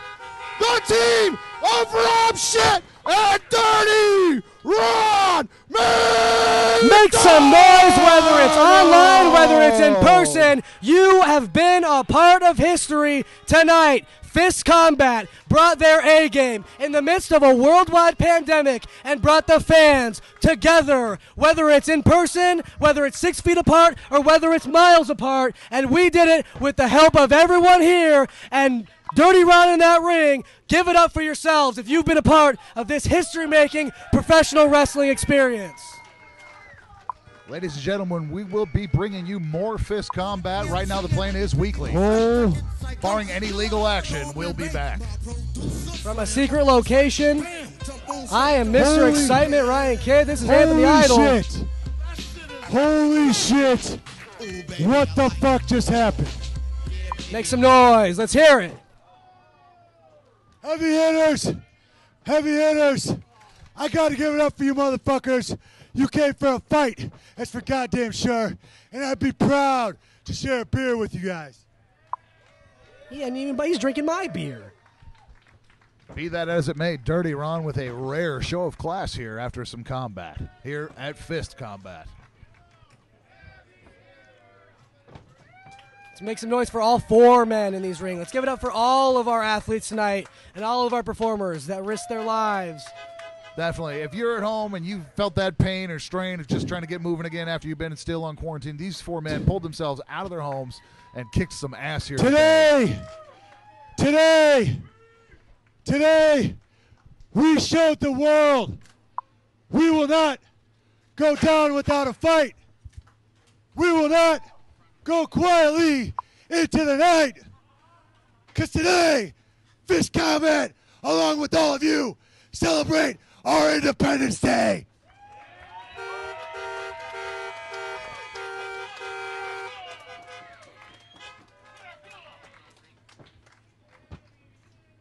the team of Rob Shit and Dirty Ron Make some noise, whether it's oh. online, whether it's in person. You have been a part of history tonight. Fist Combat brought their A game in the midst of a worldwide pandemic and brought the fans together, whether it's in person, whether it's six feet apart, or whether it's miles apart. And we did it with the help of everyone here and Dirty Ron in that ring. Give it up for yourselves if you've been a part of this history making professional wrestling experience. Ladies and gentlemen, we will be bringing you more fist combat. Right now, the plan is weekly. Oh. Barring any legal action, we'll be back. From a secret location, I am Mr. Holy- Excitement Ryan Kidd. This is Anthony Holy Idol. shit! Holy shit! What the fuck just happened? Make some noise. Let's hear it. Heavy hitters! Heavy hitters! I gotta give it up for you motherfuckers. You came for a fight, that's for goddamn sure. And I'd be proud to share a beer with you guys. He hadn't even, but he's drinking my beer. Be that as it may, Dirty Ron with a rare show of class here after some combat here at Fist Combat. Let's make some noise for all four men in these rings. Let's give it up for all of our athletes tonight and all of our performers that risked their lives. Definitely. If you're at home and you felt that pain or strain of just trying to get moving again after you've been still on quarantine, these four men pulled themselves out of their homes and kicked some ass here Today, today, today, we showed the world we will not go down without a fight. We will not go quietly into the night. Because today, Fist Combat, along with all of you, celebrate our Independence Day.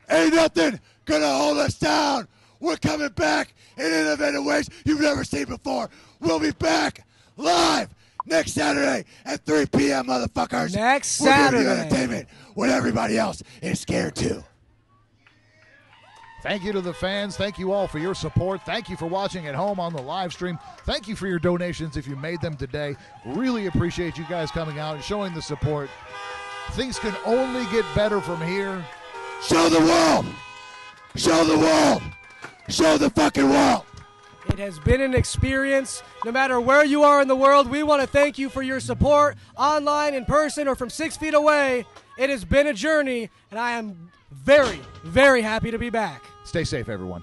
Ain't nothing gonna hold us down. We're coming back in innovative ways you've never seen before. We'll be back live next Saturday at 3 p.m. Motherfuckers. Next Saturday. We're giving you Saturday. entertainment when everybody else is scared too. Thank you to the fans. Thank you all for your support. Thank you for watching at home on the live stream. Thank you for your donations if you made them today. Really appreciate you guys coming out and showing the support. Things can only get better from here. Show the world. Show the world. Show the fucking world. It has been an experience. No matter where you are in the world, we want to thank you for your support, online, in person, or from six feet away. It has been a journey, and I am very, very happy to be back. Stay safe, everyone.